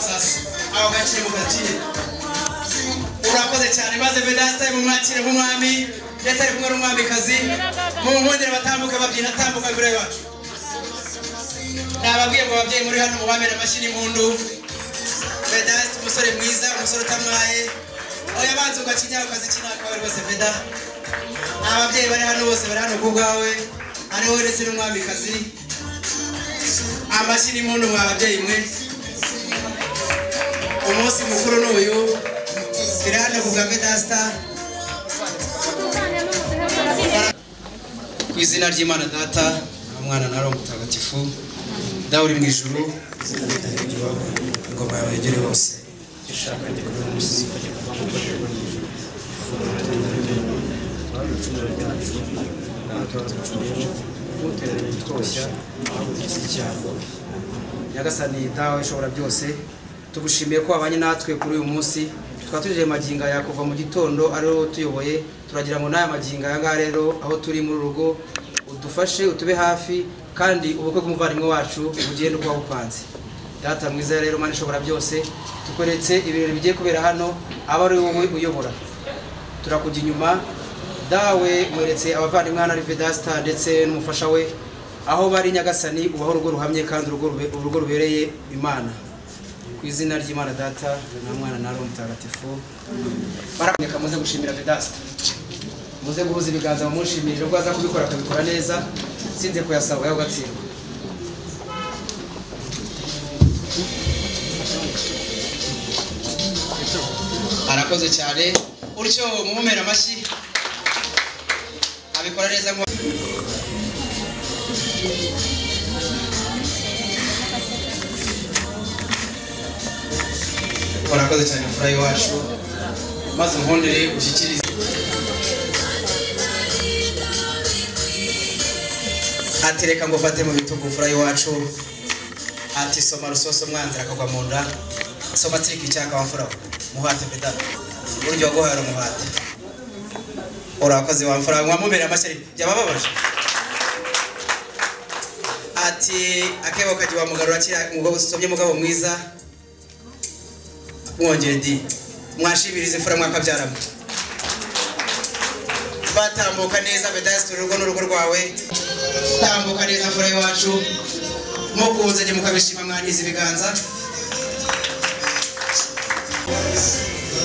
Sasa aho gakire mugakire urakoze cyane. Maze vedasta mumwakire nk'umwami ndetse ari kumwe n'umwamikazi. Mumundire batambuke babyina atambuka imbere yacu. Nababwiye ngo ababyeyi muri hano mubamere amashyi n'impundu Vedaste umusore mwiza umusore utamwaye. Oya banza ugakinya ukazikina akawe rwose Veda. Ababyeyi bari hano bose bari hano ku bwawe. Hariho ndetse n'umwamikazi. Amashyi n'impundu mwa babyeyi mwe. Umunsi mukuru n'uyu turi hano ku bwa Vedasta ku izina ry'Imana Data umwana na Roho Mutagatifu dawe uri mu ijuru. Ingoma yawe yegere icyago nyagasani dawe ishobora byose. Tugushimiye ko wabanye natwe kuri uyu munsi. Tukaba tujeje magingo aya kuva mu gitondo ariho tuyoboye. Turagira ngo n'aya magingo aya ngaya rero aho turi muri rugo udufashe utube hafi kandi ubukwe bw'umuvandimwe wacu bugende uko wabupanze data mwiza rero mana ishobora byose tukweretse ibirori bigiye kubera hano aba ari wowe uyobora. Turakujya inyuma dawe mweretse abavandimwe hano ari vedasita ndetse n'umufasha we aho bari nyagasani ubaho urugo ruhamye kandi urugo urugo rubereye imana. Ku izina ry'imana data na mwana na roho mutagatifu. Barakuneka muze gushimira vedasita muze guhuza ibiganza mumushimire ubwo aza kubikora akabikora neza sinze kuyasaba yaho gatsindwa. Arakoze cyane. Utyo mumumera amashyi. Abikora neza warakoze cyane furayi wacu maze unkundire ushyikirize ati reka ngo ufate mu bitugu furayi wacu ati soma rusoso mwanzira akagwa mu nda soma tsirika icyaka wamfura muhate peda buryo waguhaye umuhate urakoze wamfura mwamumera amashyari byabababaje. Ati akebo kagiye wamugarura kira mugabo usomye mugabo mwiza mwongere di mwashibiriza imfura mwakabyaramo. Batambuka neza bedasiti urugo n'urugo rwawe. Tambuka neza mfura y'iwacu mukunze mukabishima mwangiza ibiganza.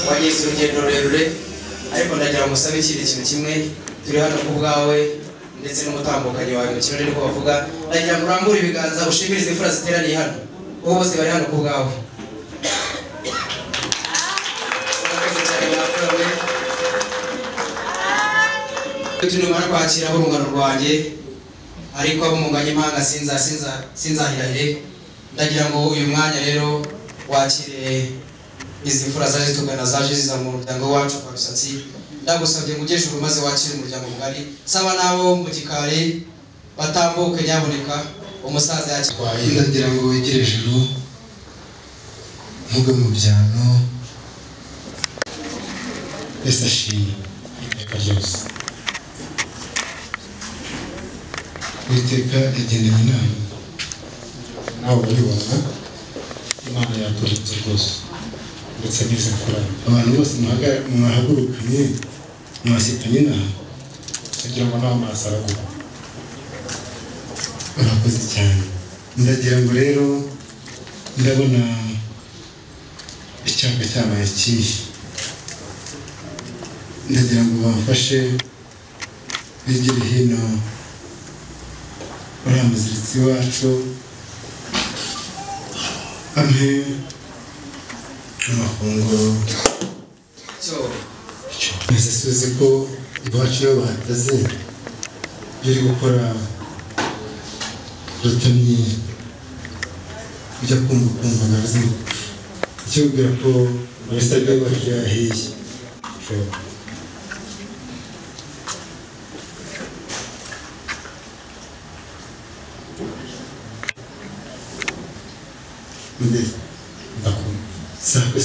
Wagize urugendo rurerure ariko ndagira ngo usabe ikindi kintu kimwe. Turi hano ku bwawe ndetse n'umutambukanyi wawe. Mu kirori niko bavuga. Ndagira ngo urambure ibiganza ushimirize imfura ziteraniye hano. Ubu bose bari hano ku bwawe. Tunimara kwakira urungano rwanjye ariko abo munganya impanga sinza sinza sinzahirahire. Ndagira ngo uyu mwanya rero wakire izi mfura zaje zitugana zaje ziza mu muryango wacu kwa rusatsi. Ndagusabye ngo ujye maze wakire umuryango mugari. Saba n'abo mu gikari batambuke nyaboneka umusaza yakirwaye. Ndagira ngo wegere ijuru mvuge mu byano ese ashimwe iteka ryose. Uwiteka yagendanye inama. Nawe urabibona imana yakurinze rwose. Ndetse n'izi mfura. Abantu bose mwahagurukanye mwasitanye inaha. Kugira ngo nawe amaso araguha urakoze cyane. Ndagira ngo rero ndabona icyapa cyabaye kibi ndagira ngo bamfashe bigire hino. Uriya muziritsi wacu ampe amafunguro mbese suzi ko iwacu iyo bahataze biri gukora rutamye ujya kumva ukumva nazi ikibwira ko wese ari iwacu yahiye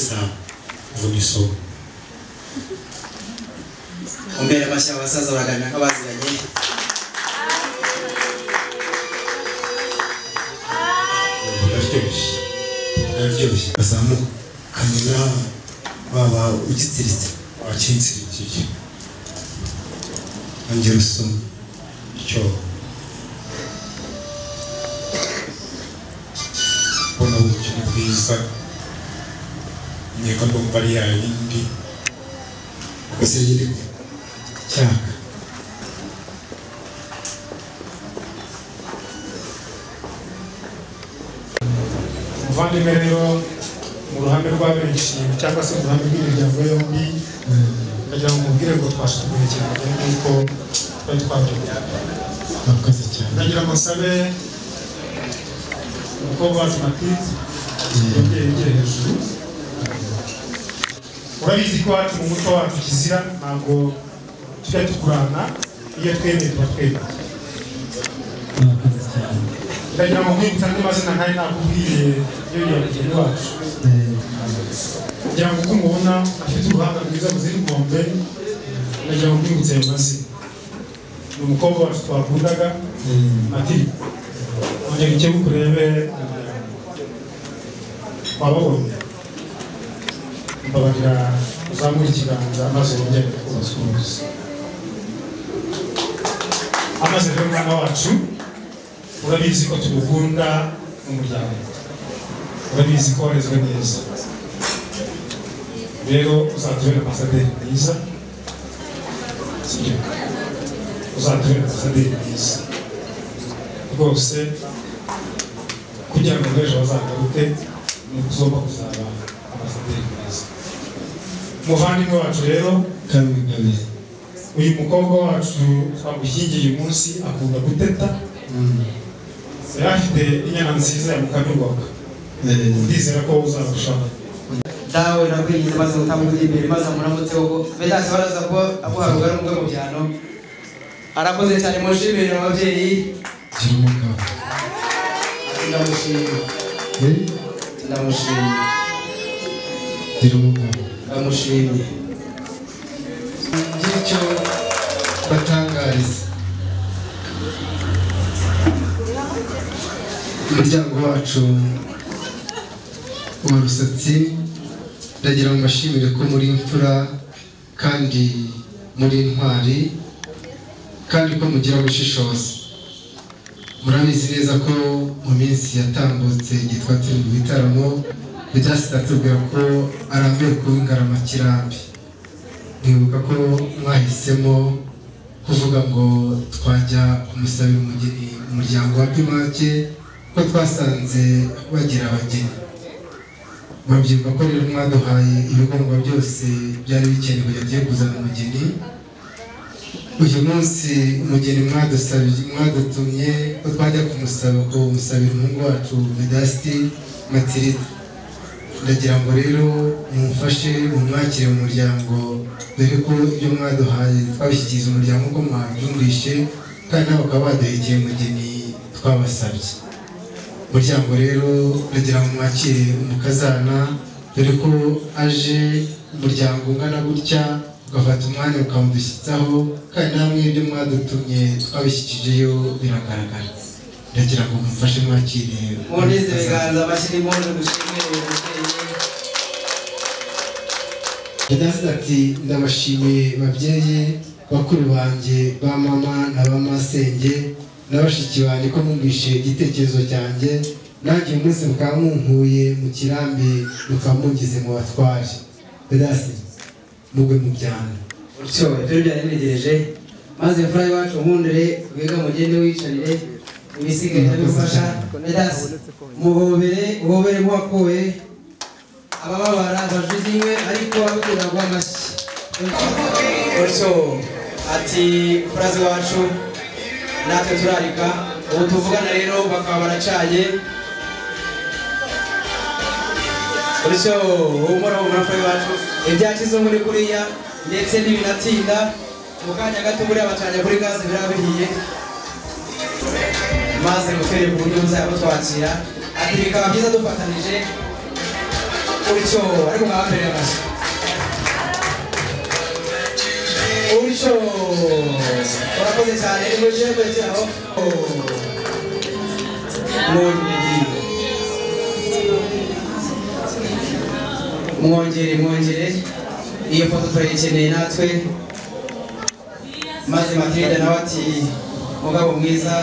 sa vuliso ombere abasha abasaza bagana nk'abaziranye biraryoshye biraryoshye bazamuka kamera waba ugitsiritse wakinsirikiye ongera usome icyo ubona uburyo bwiza ni bwiza nkeka ndumva ari ya yindi gusa yiri cyaka umuvandimwe rero mu ruhame rwa benshi cyangwa se mu ruhame rw'imiryango yombi ndagira ngo mubwire ngo twashe guhekeranya nk'uko twari twabyumva murakoze cyane ndagira ngo nsabe umukobwa wacu matite yongere yegere hejuru urabizi ko iwacu mu muco wacu kizira ntabwo tujya tukurana iyo twemeye tuba twemeye. Ndagira ngo nkwibutsa andi mazina ntari nakubwiye y'uriya mugeni wacu kugira ngo uko umubona afite uruhanga rwiza buzira inkombe ndagira ngo nkwibutse ayo mazina. Ni umukobwa wacu twakundaga matilda ongera ikebuke urebe wababonye mbabarira uzamure ikiganza maze wongere kubasuhuza amaze rero umwana wacu urabizi ko tugukunda umuryango urabizi ko warezwe neza rero uzatubera ambasaderi mwiza sibyo uzatubera ambasaderi mwiza rwose kugira ngo ejo bazagaruke ni ugomba kuzaba umuvandimwe wacu rero. Uyu mukobwa wacu twamushyingiye uyu munsi akunda guteta. Yari afite inyana nziza yamukamirwaga ndizera ko uzarushaho. Dawe nakwigize maze utamujya imbere maze amuramutseho ko vedasi baraza kuba aguhabwa n'ubwo mu byano. Arakoze cyane mushimire ababyeyi ndamushimira ndamushimye ndamushimye ngicyo batangariza. Umuryango wacu wa rusatsi. Ndagira ngo mbashimire ko muri imfura kandi muri intwari kandi ko mugira ubushishozi. Murabizi neza ko mu minsi yatambutse igihe twari turi mu bitaramo bidasita atubwira ko arambiwe kuba ingaramakirambi mwibuka ko mwahisemo kuvuga ngo twajya kumusabira umugeni umuryango wa pimake ko twasanze bagira abageni. Murabyibuka ko rero mwaduhaye ibigomba byose byari bikenewe kugira tugiye kuzana umugeni. Uyu munsi umugeni mwadutumye ko twajya kumusaba kumusabira umuhungu wacu medasiti matirida ndagira ngo rero mumufashe mumwakire mu muryango dore ko ibyo mwaduhaye twabishyikiriza umuryango uko mwabyumvishe kandi nabo bakaba baduhekeye umugeni twabasabye. Umuryango rero ndagira ngo mwakire umukazana dore ko aje umuryango ungana gutya ugafata umwanya ukamudushyitsaho kandi namwe ibyo mwadutumye twabishyikijeyo biragaragara. Ndagira ngo mumfashe mwakire. Murize ibiganza bashyira impundu Yagize ati ndabashimiye babyeyi bakuru banjye ba mama na ba masenge na bashiki banjye ko mwumvishe igitekerezo cyanjye. Nanjye uyu munsi mukaba munkuye mu kirambi mukaba mungize mu batware bedasi mugwe mu byano utyo ibyo byari binegereje maze mfura y'iwacu nkundire wiga mugende wicarire ibisigaye ndabifasha bedasi muhobere uhobere nk'uwakowe abababara bajudinywe ariko abikunda guha amashyi. Utyo ati furazi wacu natwe turarika ubu tuvugana rero bakaba baracanye utyo humura humura furazi wacu ibya kizungu ni kuriya ndetse n'ibinatinda mu kanya gato buriya bacanye kuri gaze biraba bihiye maze mutwereke uburyo buzajya butwakira. Ati bikaba byiza dufatanije utyo ariko mwabambere amashyi utyo urakoze cyane nimujye kurekeraho mwongere mwongere iyo foto turayikeneye natwe maze matilde nawe ati mugabo mwiza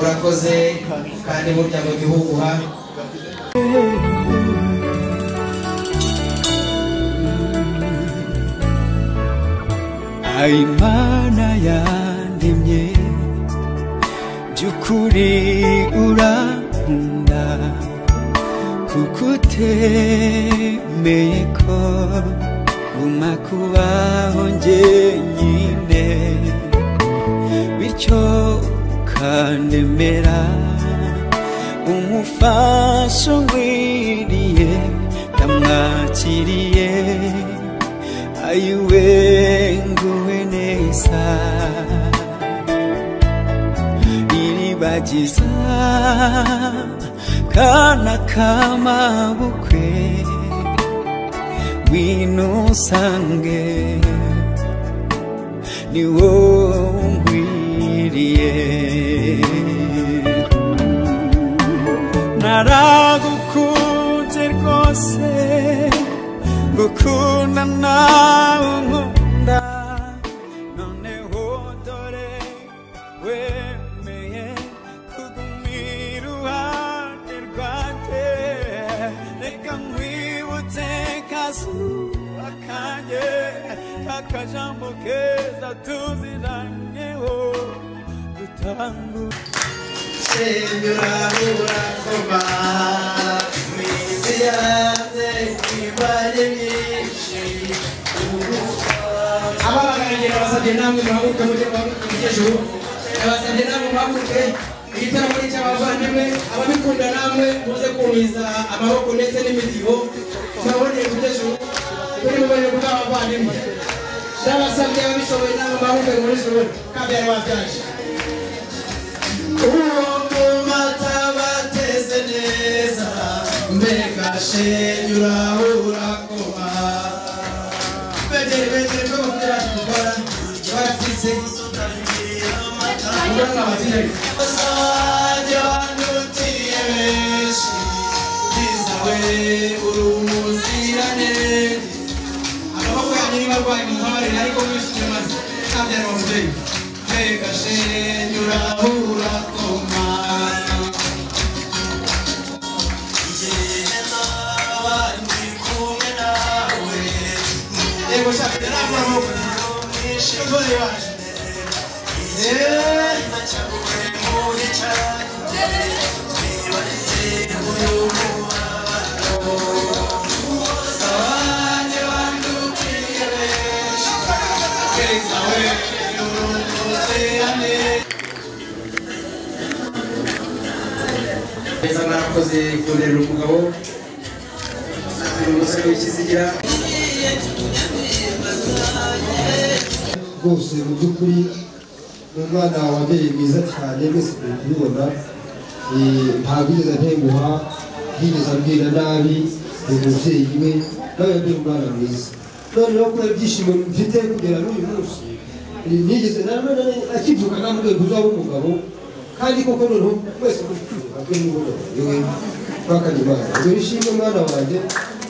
urakoze kandi burya mu gihugu ha Imana yandemye by'ukuri urankunda kuko utemeye ko guma kubaho njyenyine bityo kandemera umufasha ngwiriye ndamwakiriye ayiwe nguwe neza iri ndagiza kana kamabukwe ngwino usange ni wowe ungwiriye naragukunze rwose gukunda nawe nkunda kakajambo keza tuziranyeho dutangura Senyora urakoma Mizi yanze imanye myinshi ababagaragera basabye namwe muhaguruke mujye mukecuru abasabye namwe muhaguruke igitaramo ni icy'abavandimwe ababikunda namwe muze kumiza amaboko ndetse n'imidiho muraboneye kugejuru kuri mubone bw'abavandimwe ndaba sabya ababishoboye n'abamama be muri zuru kabyara wabyaje uwo mu mata bateze neza mbega shenyura urakoma bedere. Mbega mwarakoze kongerera umugabo. Rwose mu by'ukuri ni umwana wabyaye mwiza cyane mwese turi kubibona. Ntabwo yigeze atenguha yigeze abwira nabi umubyeyi we nawe yabyaye umwana mwiza. Noneho kubera ibyishimo mfite kugera n'uyu munsi nigeze na nta akivuka namubwiye ko uzaba umugabo kandi koko noneho mwese muri kubibona bwe n'ubona yewe twakanye imana ubwo nishimwe mwana wanjye imana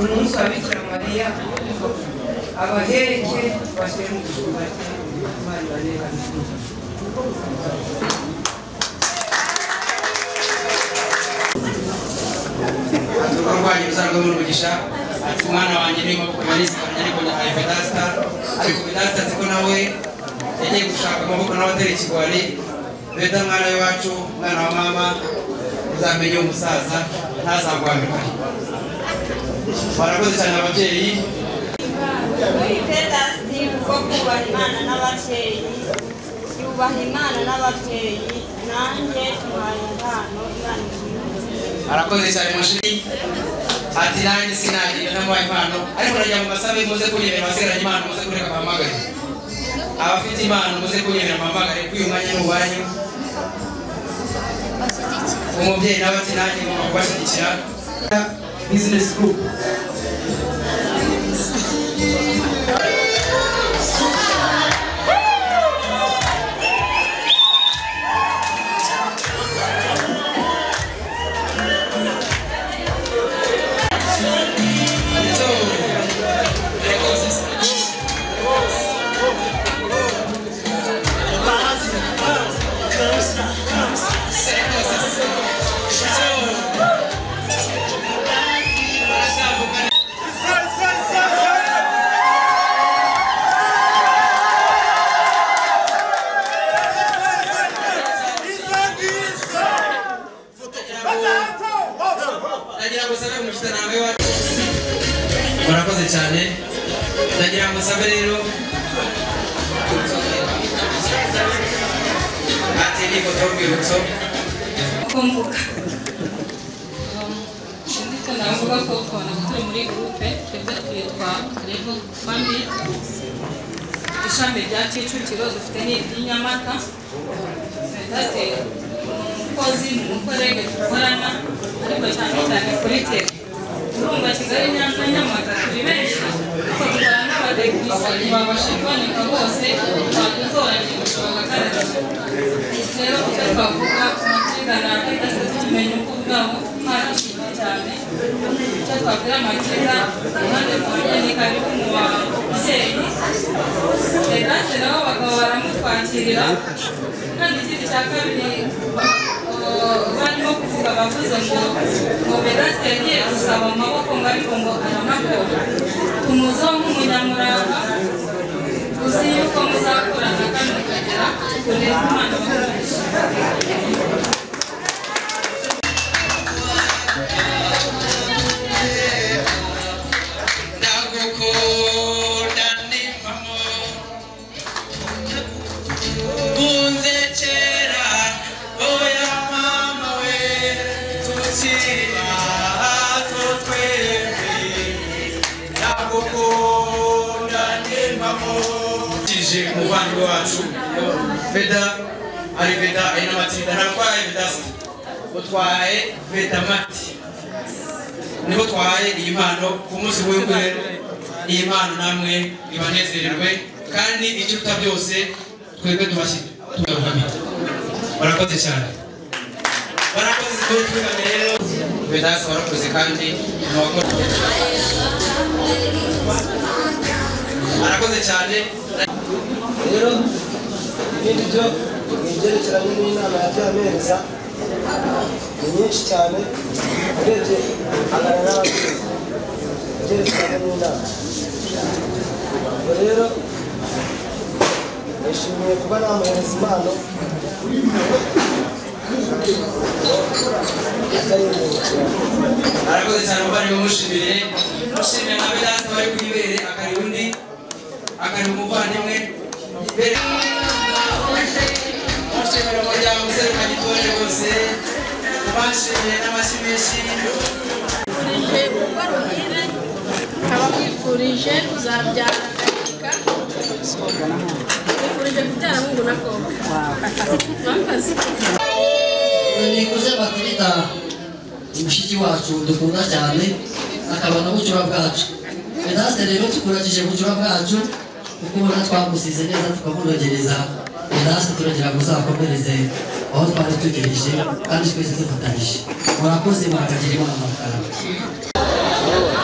umunsi wa bikira mariya abahereke bashyire mu gisuba cye imana rwanjye ruzarwamo umugisha ati umwana wanjye ni maboko manisi kamenya ariko ndahaye vedasta ariko vedasta azi ko nawe yagiye gushaka amaboko nawe atera ikigwari veda mwana w'iwacu umwana wa mama uzamenye umusaza ntazagwambika barakoze cyane ababyeyi. Pedasti bwo kubaha Imana n'ababyeyi yubaha Imana n'ababyeyi nanjye tuhaye impano Imana arakoze cyane mushiri ati nanjye sinagira namuhaye impano ariko nagira ngo mbasabe muze kunyemera abasigaranye impano muze kureka bahamagare abafite impano muze kunyemera bahamagare ko uyu mwanya ni uwanyu umubyeyi nawe ati nanjye ngomba kubashyigikira business group y'urwibutso kumvuga ndiko navuga ko kubona turi muri gurupe twebwe twitwa revo family ishami rya kicukiro dufite n'iry'inyamata date umukozi mu mukorege dukorana ariko cyane cyane kuri tele urumva kigali nyanza nyamata turi benshi babasha kuboneka bose badutoranye gushoboka kandi rero icyo twavuga ku makiga ni akadase tumenya uko ubwabo twarishimye cyane icyo twabwira amakiga iruhande rwanjye ni karibu mu babyeyi pedase nabo bakaba baramutwakirira kandi ikindi cya kabiri barimo kuvuga bavuze ngo ngo pedase yagiye gusaba amaboko ngo ariko ngo aranakora tumuzeho nk'umunyamurava uzi yuko muzakorana kandi mukagera kure imana bakoresha veda ari veda ari n'amatinda ntatwaye vedasi utwaye veda mati. Nibo twahaye iyi mpano ku munsi rero iyi mpano namwe ibanezererwe kandi ikiruta byose twebwe tubashyira barakoze cyane. Barakoze twigamye rero. Vedasi barakoze kandi mubakora barakoze cyane. Rero ibindi byo ni ibyerekeranye n'inama ya byameza ni nyinshi cyane urebye angana n'ababyeyi ibyerekeranye n'inama. Ubwo rero nishimiye kuba namuhereza impano arakoze cyane umuvandimwe mushimire mushimire na vedasi bari ku ibere akari undi akari umuvandimwe. Ibere rwose bashimiye n'amashyi menshi twifurije urugo ruhire nkaba mwifurije kuzabyara agaheka twifurije kubyara mungu na kobwa mwakoze nikuze bakirita mushiki wacu dukunda cyane akaba na bucura bwacu. Vedaste rero tukuragije bucura bwacu kuko ubona twamusize neza tukamunogereza. Vedaste turagira ngo uzakomereze aho twari tugereje kandi twese dufatanyije murakoze murakagira imana amafaranga Zabona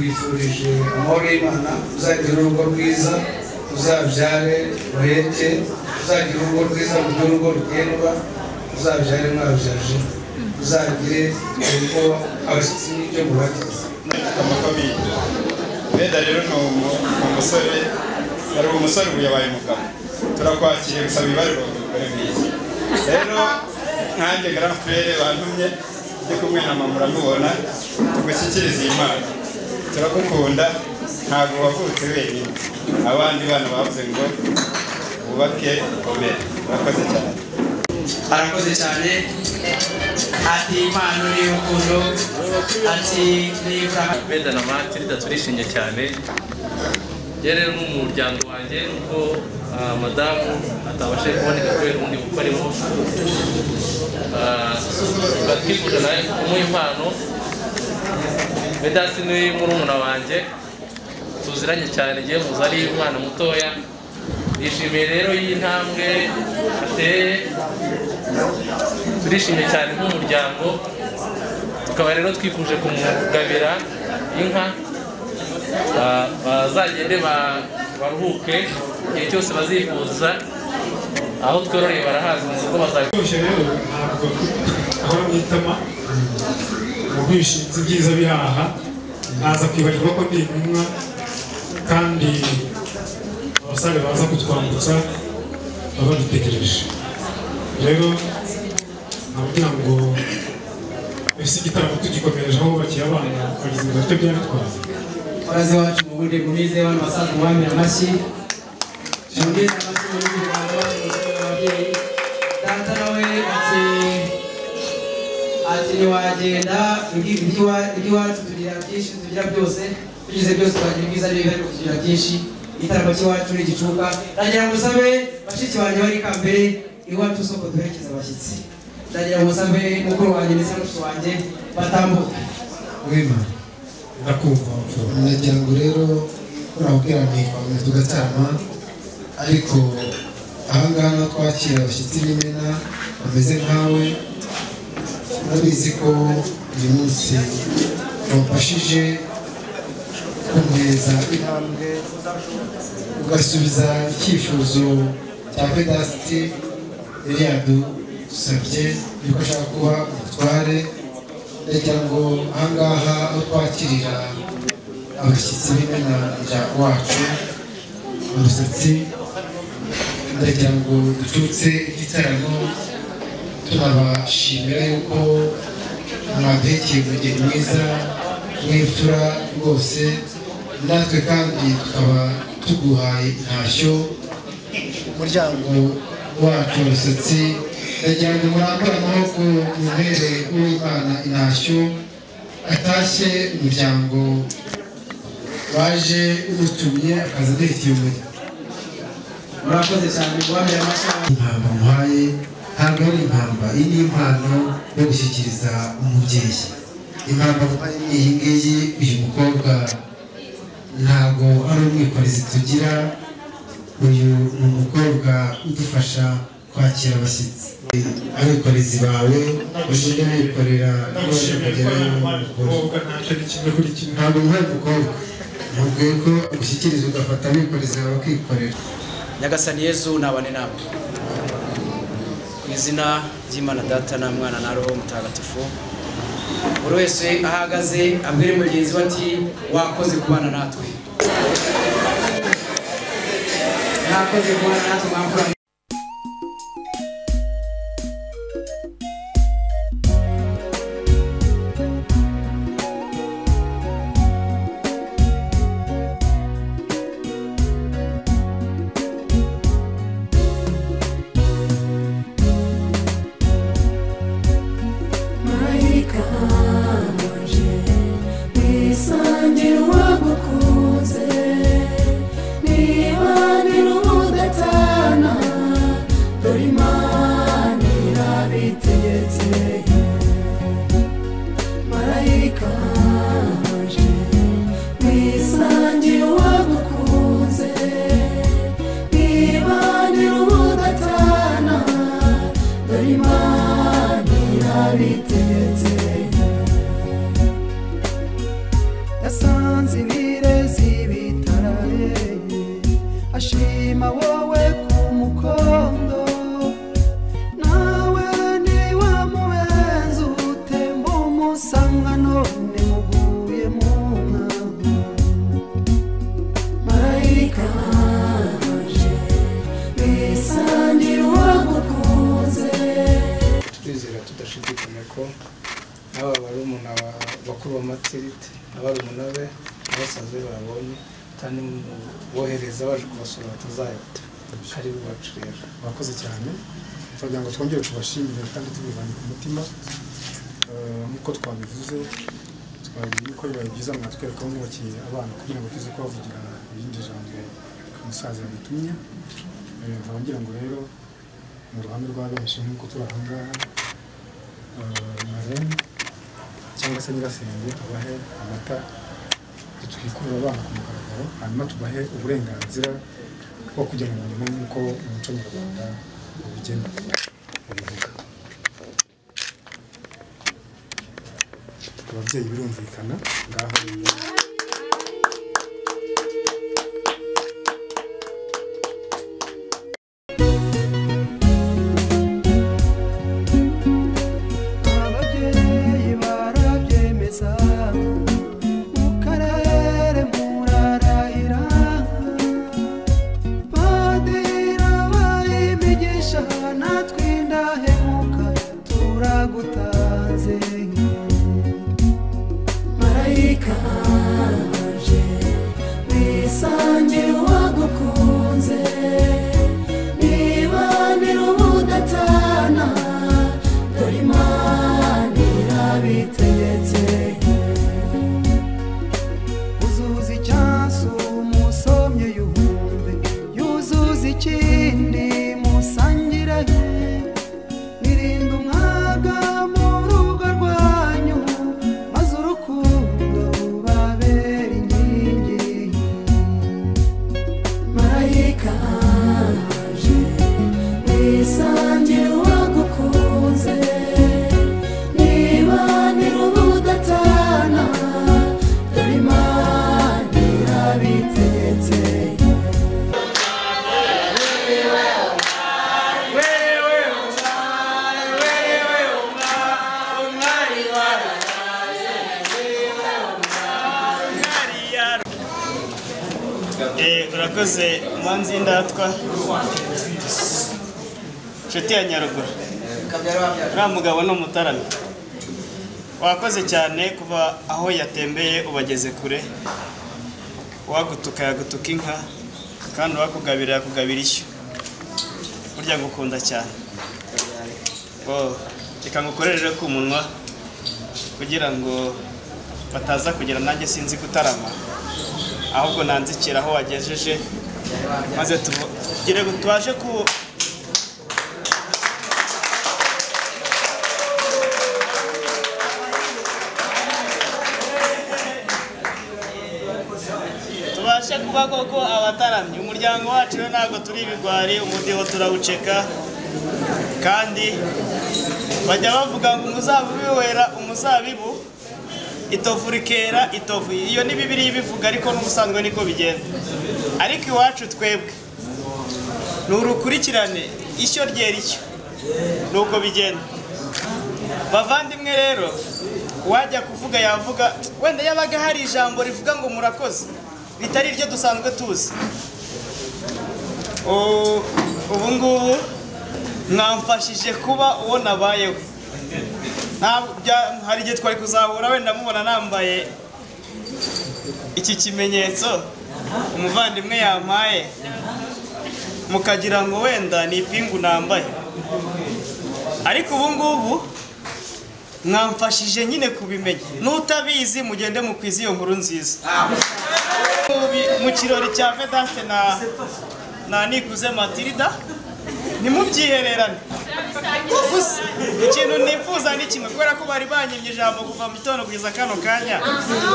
tubifurije amahoro y'imana uzagira urugo rwiza uzabyare ruheke uzagira urugo rwiza rugire urugo rugendwa uzabyare mwabyaje uzagire urugo abashyitsi n'ibyo mubatiza amakomine benda rero ni umu- ni umusore yari umusore ubu yabaye umugabo turakwakiriye gusaba umugore mwiza rero nkanjye grand frere bantumye ndi kumwe na mama uramubona tugushyikirize iyi mpano turagukunda ntabwo wavutse wenyine. Abandi bana bavuze ngo wubake ukomere urakoze cyane. Arakoze cyane. Ati impano n'urukundo ati n'iburaha benda na matilda turishimye cyane. Rero n'umuryango wanjye nuko ah, madamu atabashije kuboneka kubera ubundi bukwe arimo. Ah, tukaba twifuje nawe kumuha impano. Medasi ni murumuna wanjye tuziranye cyane. Ngiye muzi ari umwana mutoya. Yishimiye rero iyi ntambwe ateye. Turishimye cyane nk'umuryango. Tukaba rero twifuje kumugabira inka. Bazagende ba- baruhuke. Igihe cyose bazifuza aho twororeye barahazi mu rugo bazabikora byose rero ntabwo mu bwishinzi byiza biri aha. Naza kwibagirwa ko ndi intumwa kandi abasare baza kutwambutsa baba badutegereje. Rero navugira ngo ese igitaramo tugikomereje aho bubakiye abana bagize ngo bafite byabitwaye murazi wacu mu buryo bwize bano basaza mwamira amashyi mwumvise amashyi ibyi- iby'iwa- iby'iwacu tugira byinshi tugira byose tugize byose twagira ibyiza n'ibibi ariko tugira byinshi igitaramo cy'iwacu ni igicuka ndagira ngo usabe bashiki banjye bari kambere iwacu soko duherekeza abashyitsi ndagira ngo usabe mukuru wanjye ndetse n'umushiki wanjye batambuke. Wema ndakumva nagira ngo rero urabwira ntikwamwe tugatarama ariko ahangaha twakira abashyitsi b'imena bameze nkawe urabizi ko uyu munsi wamfashije kumeza intambwe ugasubiza icyifuzo cya vedasiti yari yadusabye yuko ashaka kuba umutware ndagira ngo ahangaha aho twakirira abashyitsi b'umuryango wacu umusatsi ndagira ngo ducutse igitaramo tunabashimira yuko mwaduhekeye umugeni mwiza w'imfura rwose. Natwe kandi tukaba tuguhaye intashyo. Umuryango wacu umusatsi ndagira ngo murambure amaboko muhere uwimana intashyo atashye umuryango waje umutumye akaza aduhekeye umugeni murakoze cyane guhamira amashyi impamba muhaye ntabwo ari impamba iyi ni impano yo gushyikiriza umubyeyi. Impamba ni iyi ngiyi uyu mukobwa ntabwo ari umwikorezi tugira. Uyu ni umukobwa udufasha kwakira abashyitsi. Abikorezi bawe ujye wikorera ntabwo muhaye umukobwa. Mubwiye ko agushyikiriza ugafata abikorezi bawe bakikorera nyagasani yezu nabane namwe. Ku izina ry'imana data na mwana na roho mutagatifu buri wese ahagaze abwire mugenzi we ati wakoze kubana natwe. Mwakoze kubana natwe mwamfura tubashimire kandi tubivanye ku mutima Eh, nk'uko twabivuze twabivuze ko bibaye byiza mwatwereka aho mwubakiye abana kugira ngo tuze kubavugira irindi jambo umusaza yadutumye. Eh, nkaba ngira ngo rero mu ruhame rwa benshi nk'uko turi aha ngaha eh, marene cyangwa se nyirasenge abahe amata twikurura abana ku mugaragaro hanyuma tubahe uburenganzira bwo kujya mu mirimo nk'uko umuco nyarwanda ubigena. Ubivuga ababyeyi birumvikana ngaho urakoze manzi y'indatwa inshuti ya nyaruguru. Uriya mugabo ni umutarami wakoze cyane kuva aho yatembeye ubageze kure. Uwagutuka yagutuka inka kandi uwakugabira yakugabira ishyo. Burya ngukunda cyane. Oh, reka ngukorere ku munwa kugira ngo bataza kugira nanjye sinzi gutarama. Ahubwo nanzikira aho wagejeje maze tugire tubashe ku tubashe kuba koko abataramye. Umuryango wacu rero ntabwo turi ibigwari umudiho turawuceka. Kandi bajya bavuga ngo umuzabibu wera umuzabibu itovu rikera itovu iyo ni bibiri bivuga ariko n'ubusanzwe niko bigenda. Ariko iwacu twebwe ni urukurikirane ishyo ryera ishyo ni uko bigenda. Bavandimwe rero wajya kuvuga yavuga wenda yabaga hari ijambo rivuga ngo murakoze ritari ryo dusanzwe tuzi. Ubu ngubu mwamfashije kuba uwo nabayeho. Hari igihe twari kuzahura wenda mubona nambaye iki kimenyetso umuvandimwe yampaye. Mukagira ngo wenda ni ipingu nambaye. Ariko ubu ngubu mwamfashije nyine kubimenya. N'utabizi mugende mukwize iyo nkuru nziza. Mu kirori cya vedaste na nikuze matilda ntimubyihererane gusa ikintu nifuza ni kimwe kubera ko bari banyimye ijambo kuva mu gitondo kugeza kano kanya.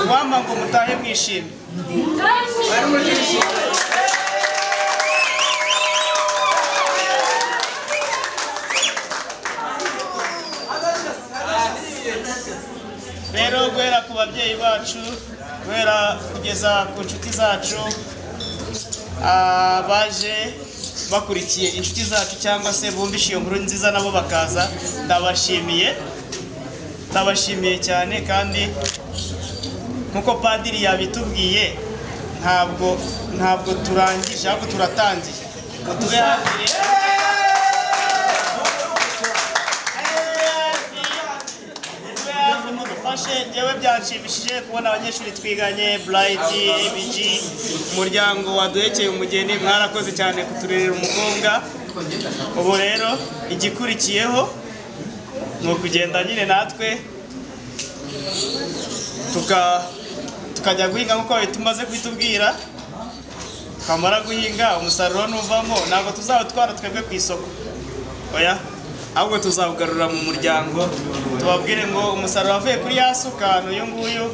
Wampa ngo mutahe mwishimye rero guhera ku babyeyi bacu guhera kugeza ku nshuti zacu ah, baje bakurikiye inshuti zacu cyangwa se bumvishe iyo nkuru nziza nabo bakaza. Ndabashimiye. Ndabashimiye cyane kandi nk'uko padiri yabitubwiye ntabwo ntabwo turangije ahubwo turatangiye. Ngo tube hafi rero tube hafi mudufashe njyewe byanshimishije kubona abanyeshuri twiganye burayiti abg umuryango waduhekeye umugeni mwarakoze cyane kuturerera umukobwa. Ubu rero igikurikiyeho ni ukugenda nyine natwe tuka- tukajya guhinga nk'uko tumaze kubitubwira twamara guhinga umusaruro nuvamo ntabwo tuzawutwara twebwe ku isoko. Oya? Ahubwo tuzawugarura mu muryango tubabwire ngo umusaruro wavuye kuri ya suka ni uyu nguyu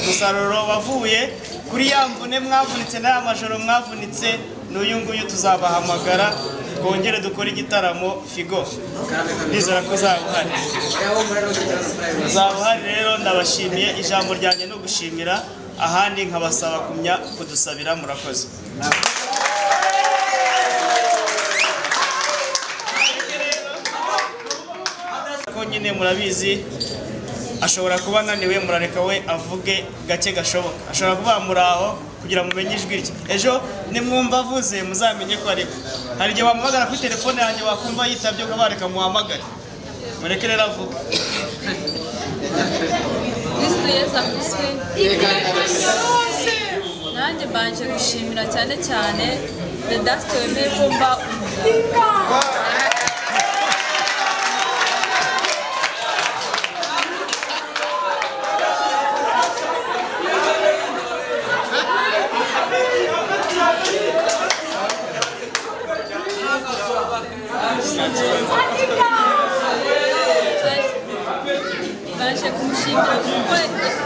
umusaruro wavuye kuri ya mvune mwavunitse n'aya majoro mwavunitse ni uyu nguyu tuzabahamagara twongere dukore igitaramo figo. Ndizera ko uzaba uhari uzaba uhari rero ndabashimiye ijambo ryanjye ni ugushimira ahandi nkabasaba kumya kudusabira murakoze. Nyine murabizi ashobora kuba ananiwe murareka we avuge gake gashoboka. Ashobora kuba muri aho kugira ngo mumenye ijwi rye. Ejo nimwumva avuze muzamenye ko ariko. Hari igihe wamuhamagara kuri telefone yanjye wakumva yitabye ukabareka muhamagare. Mureke rero avuge. Nanjye mbanje gushimira cyane cyane vedasite wemeye ko mba umugabo baje kumushimira kuko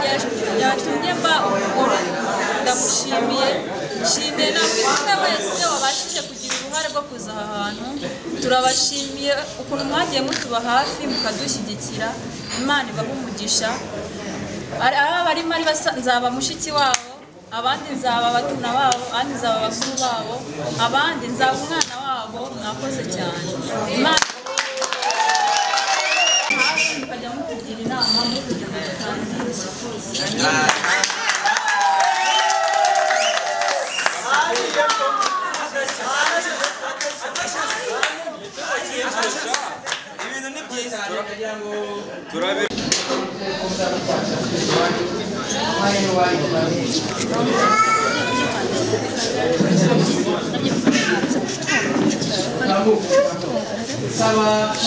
ya- yatumye mba umugore ndamushimiye nshimiye na buri umwe wese wabashije kugira uruhare rwo kuza aha hantu turabashimiye ukuntu mwagiye mutuba hafi mukadushyigikira imana ibaha umugisha. Aba barimo ari nzaba mushiki wabo abandi nzaba barumuna babo abandi nzaba bakuru babo abandi nzaba umwana wabo mwakoze cyane. Imana mukajya mutugira inama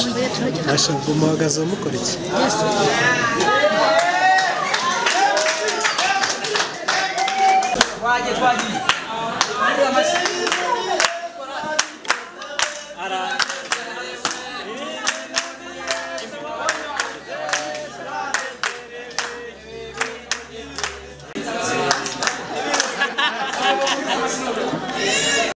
turabibasha kumuhagaze mukora iki twagiye twagiye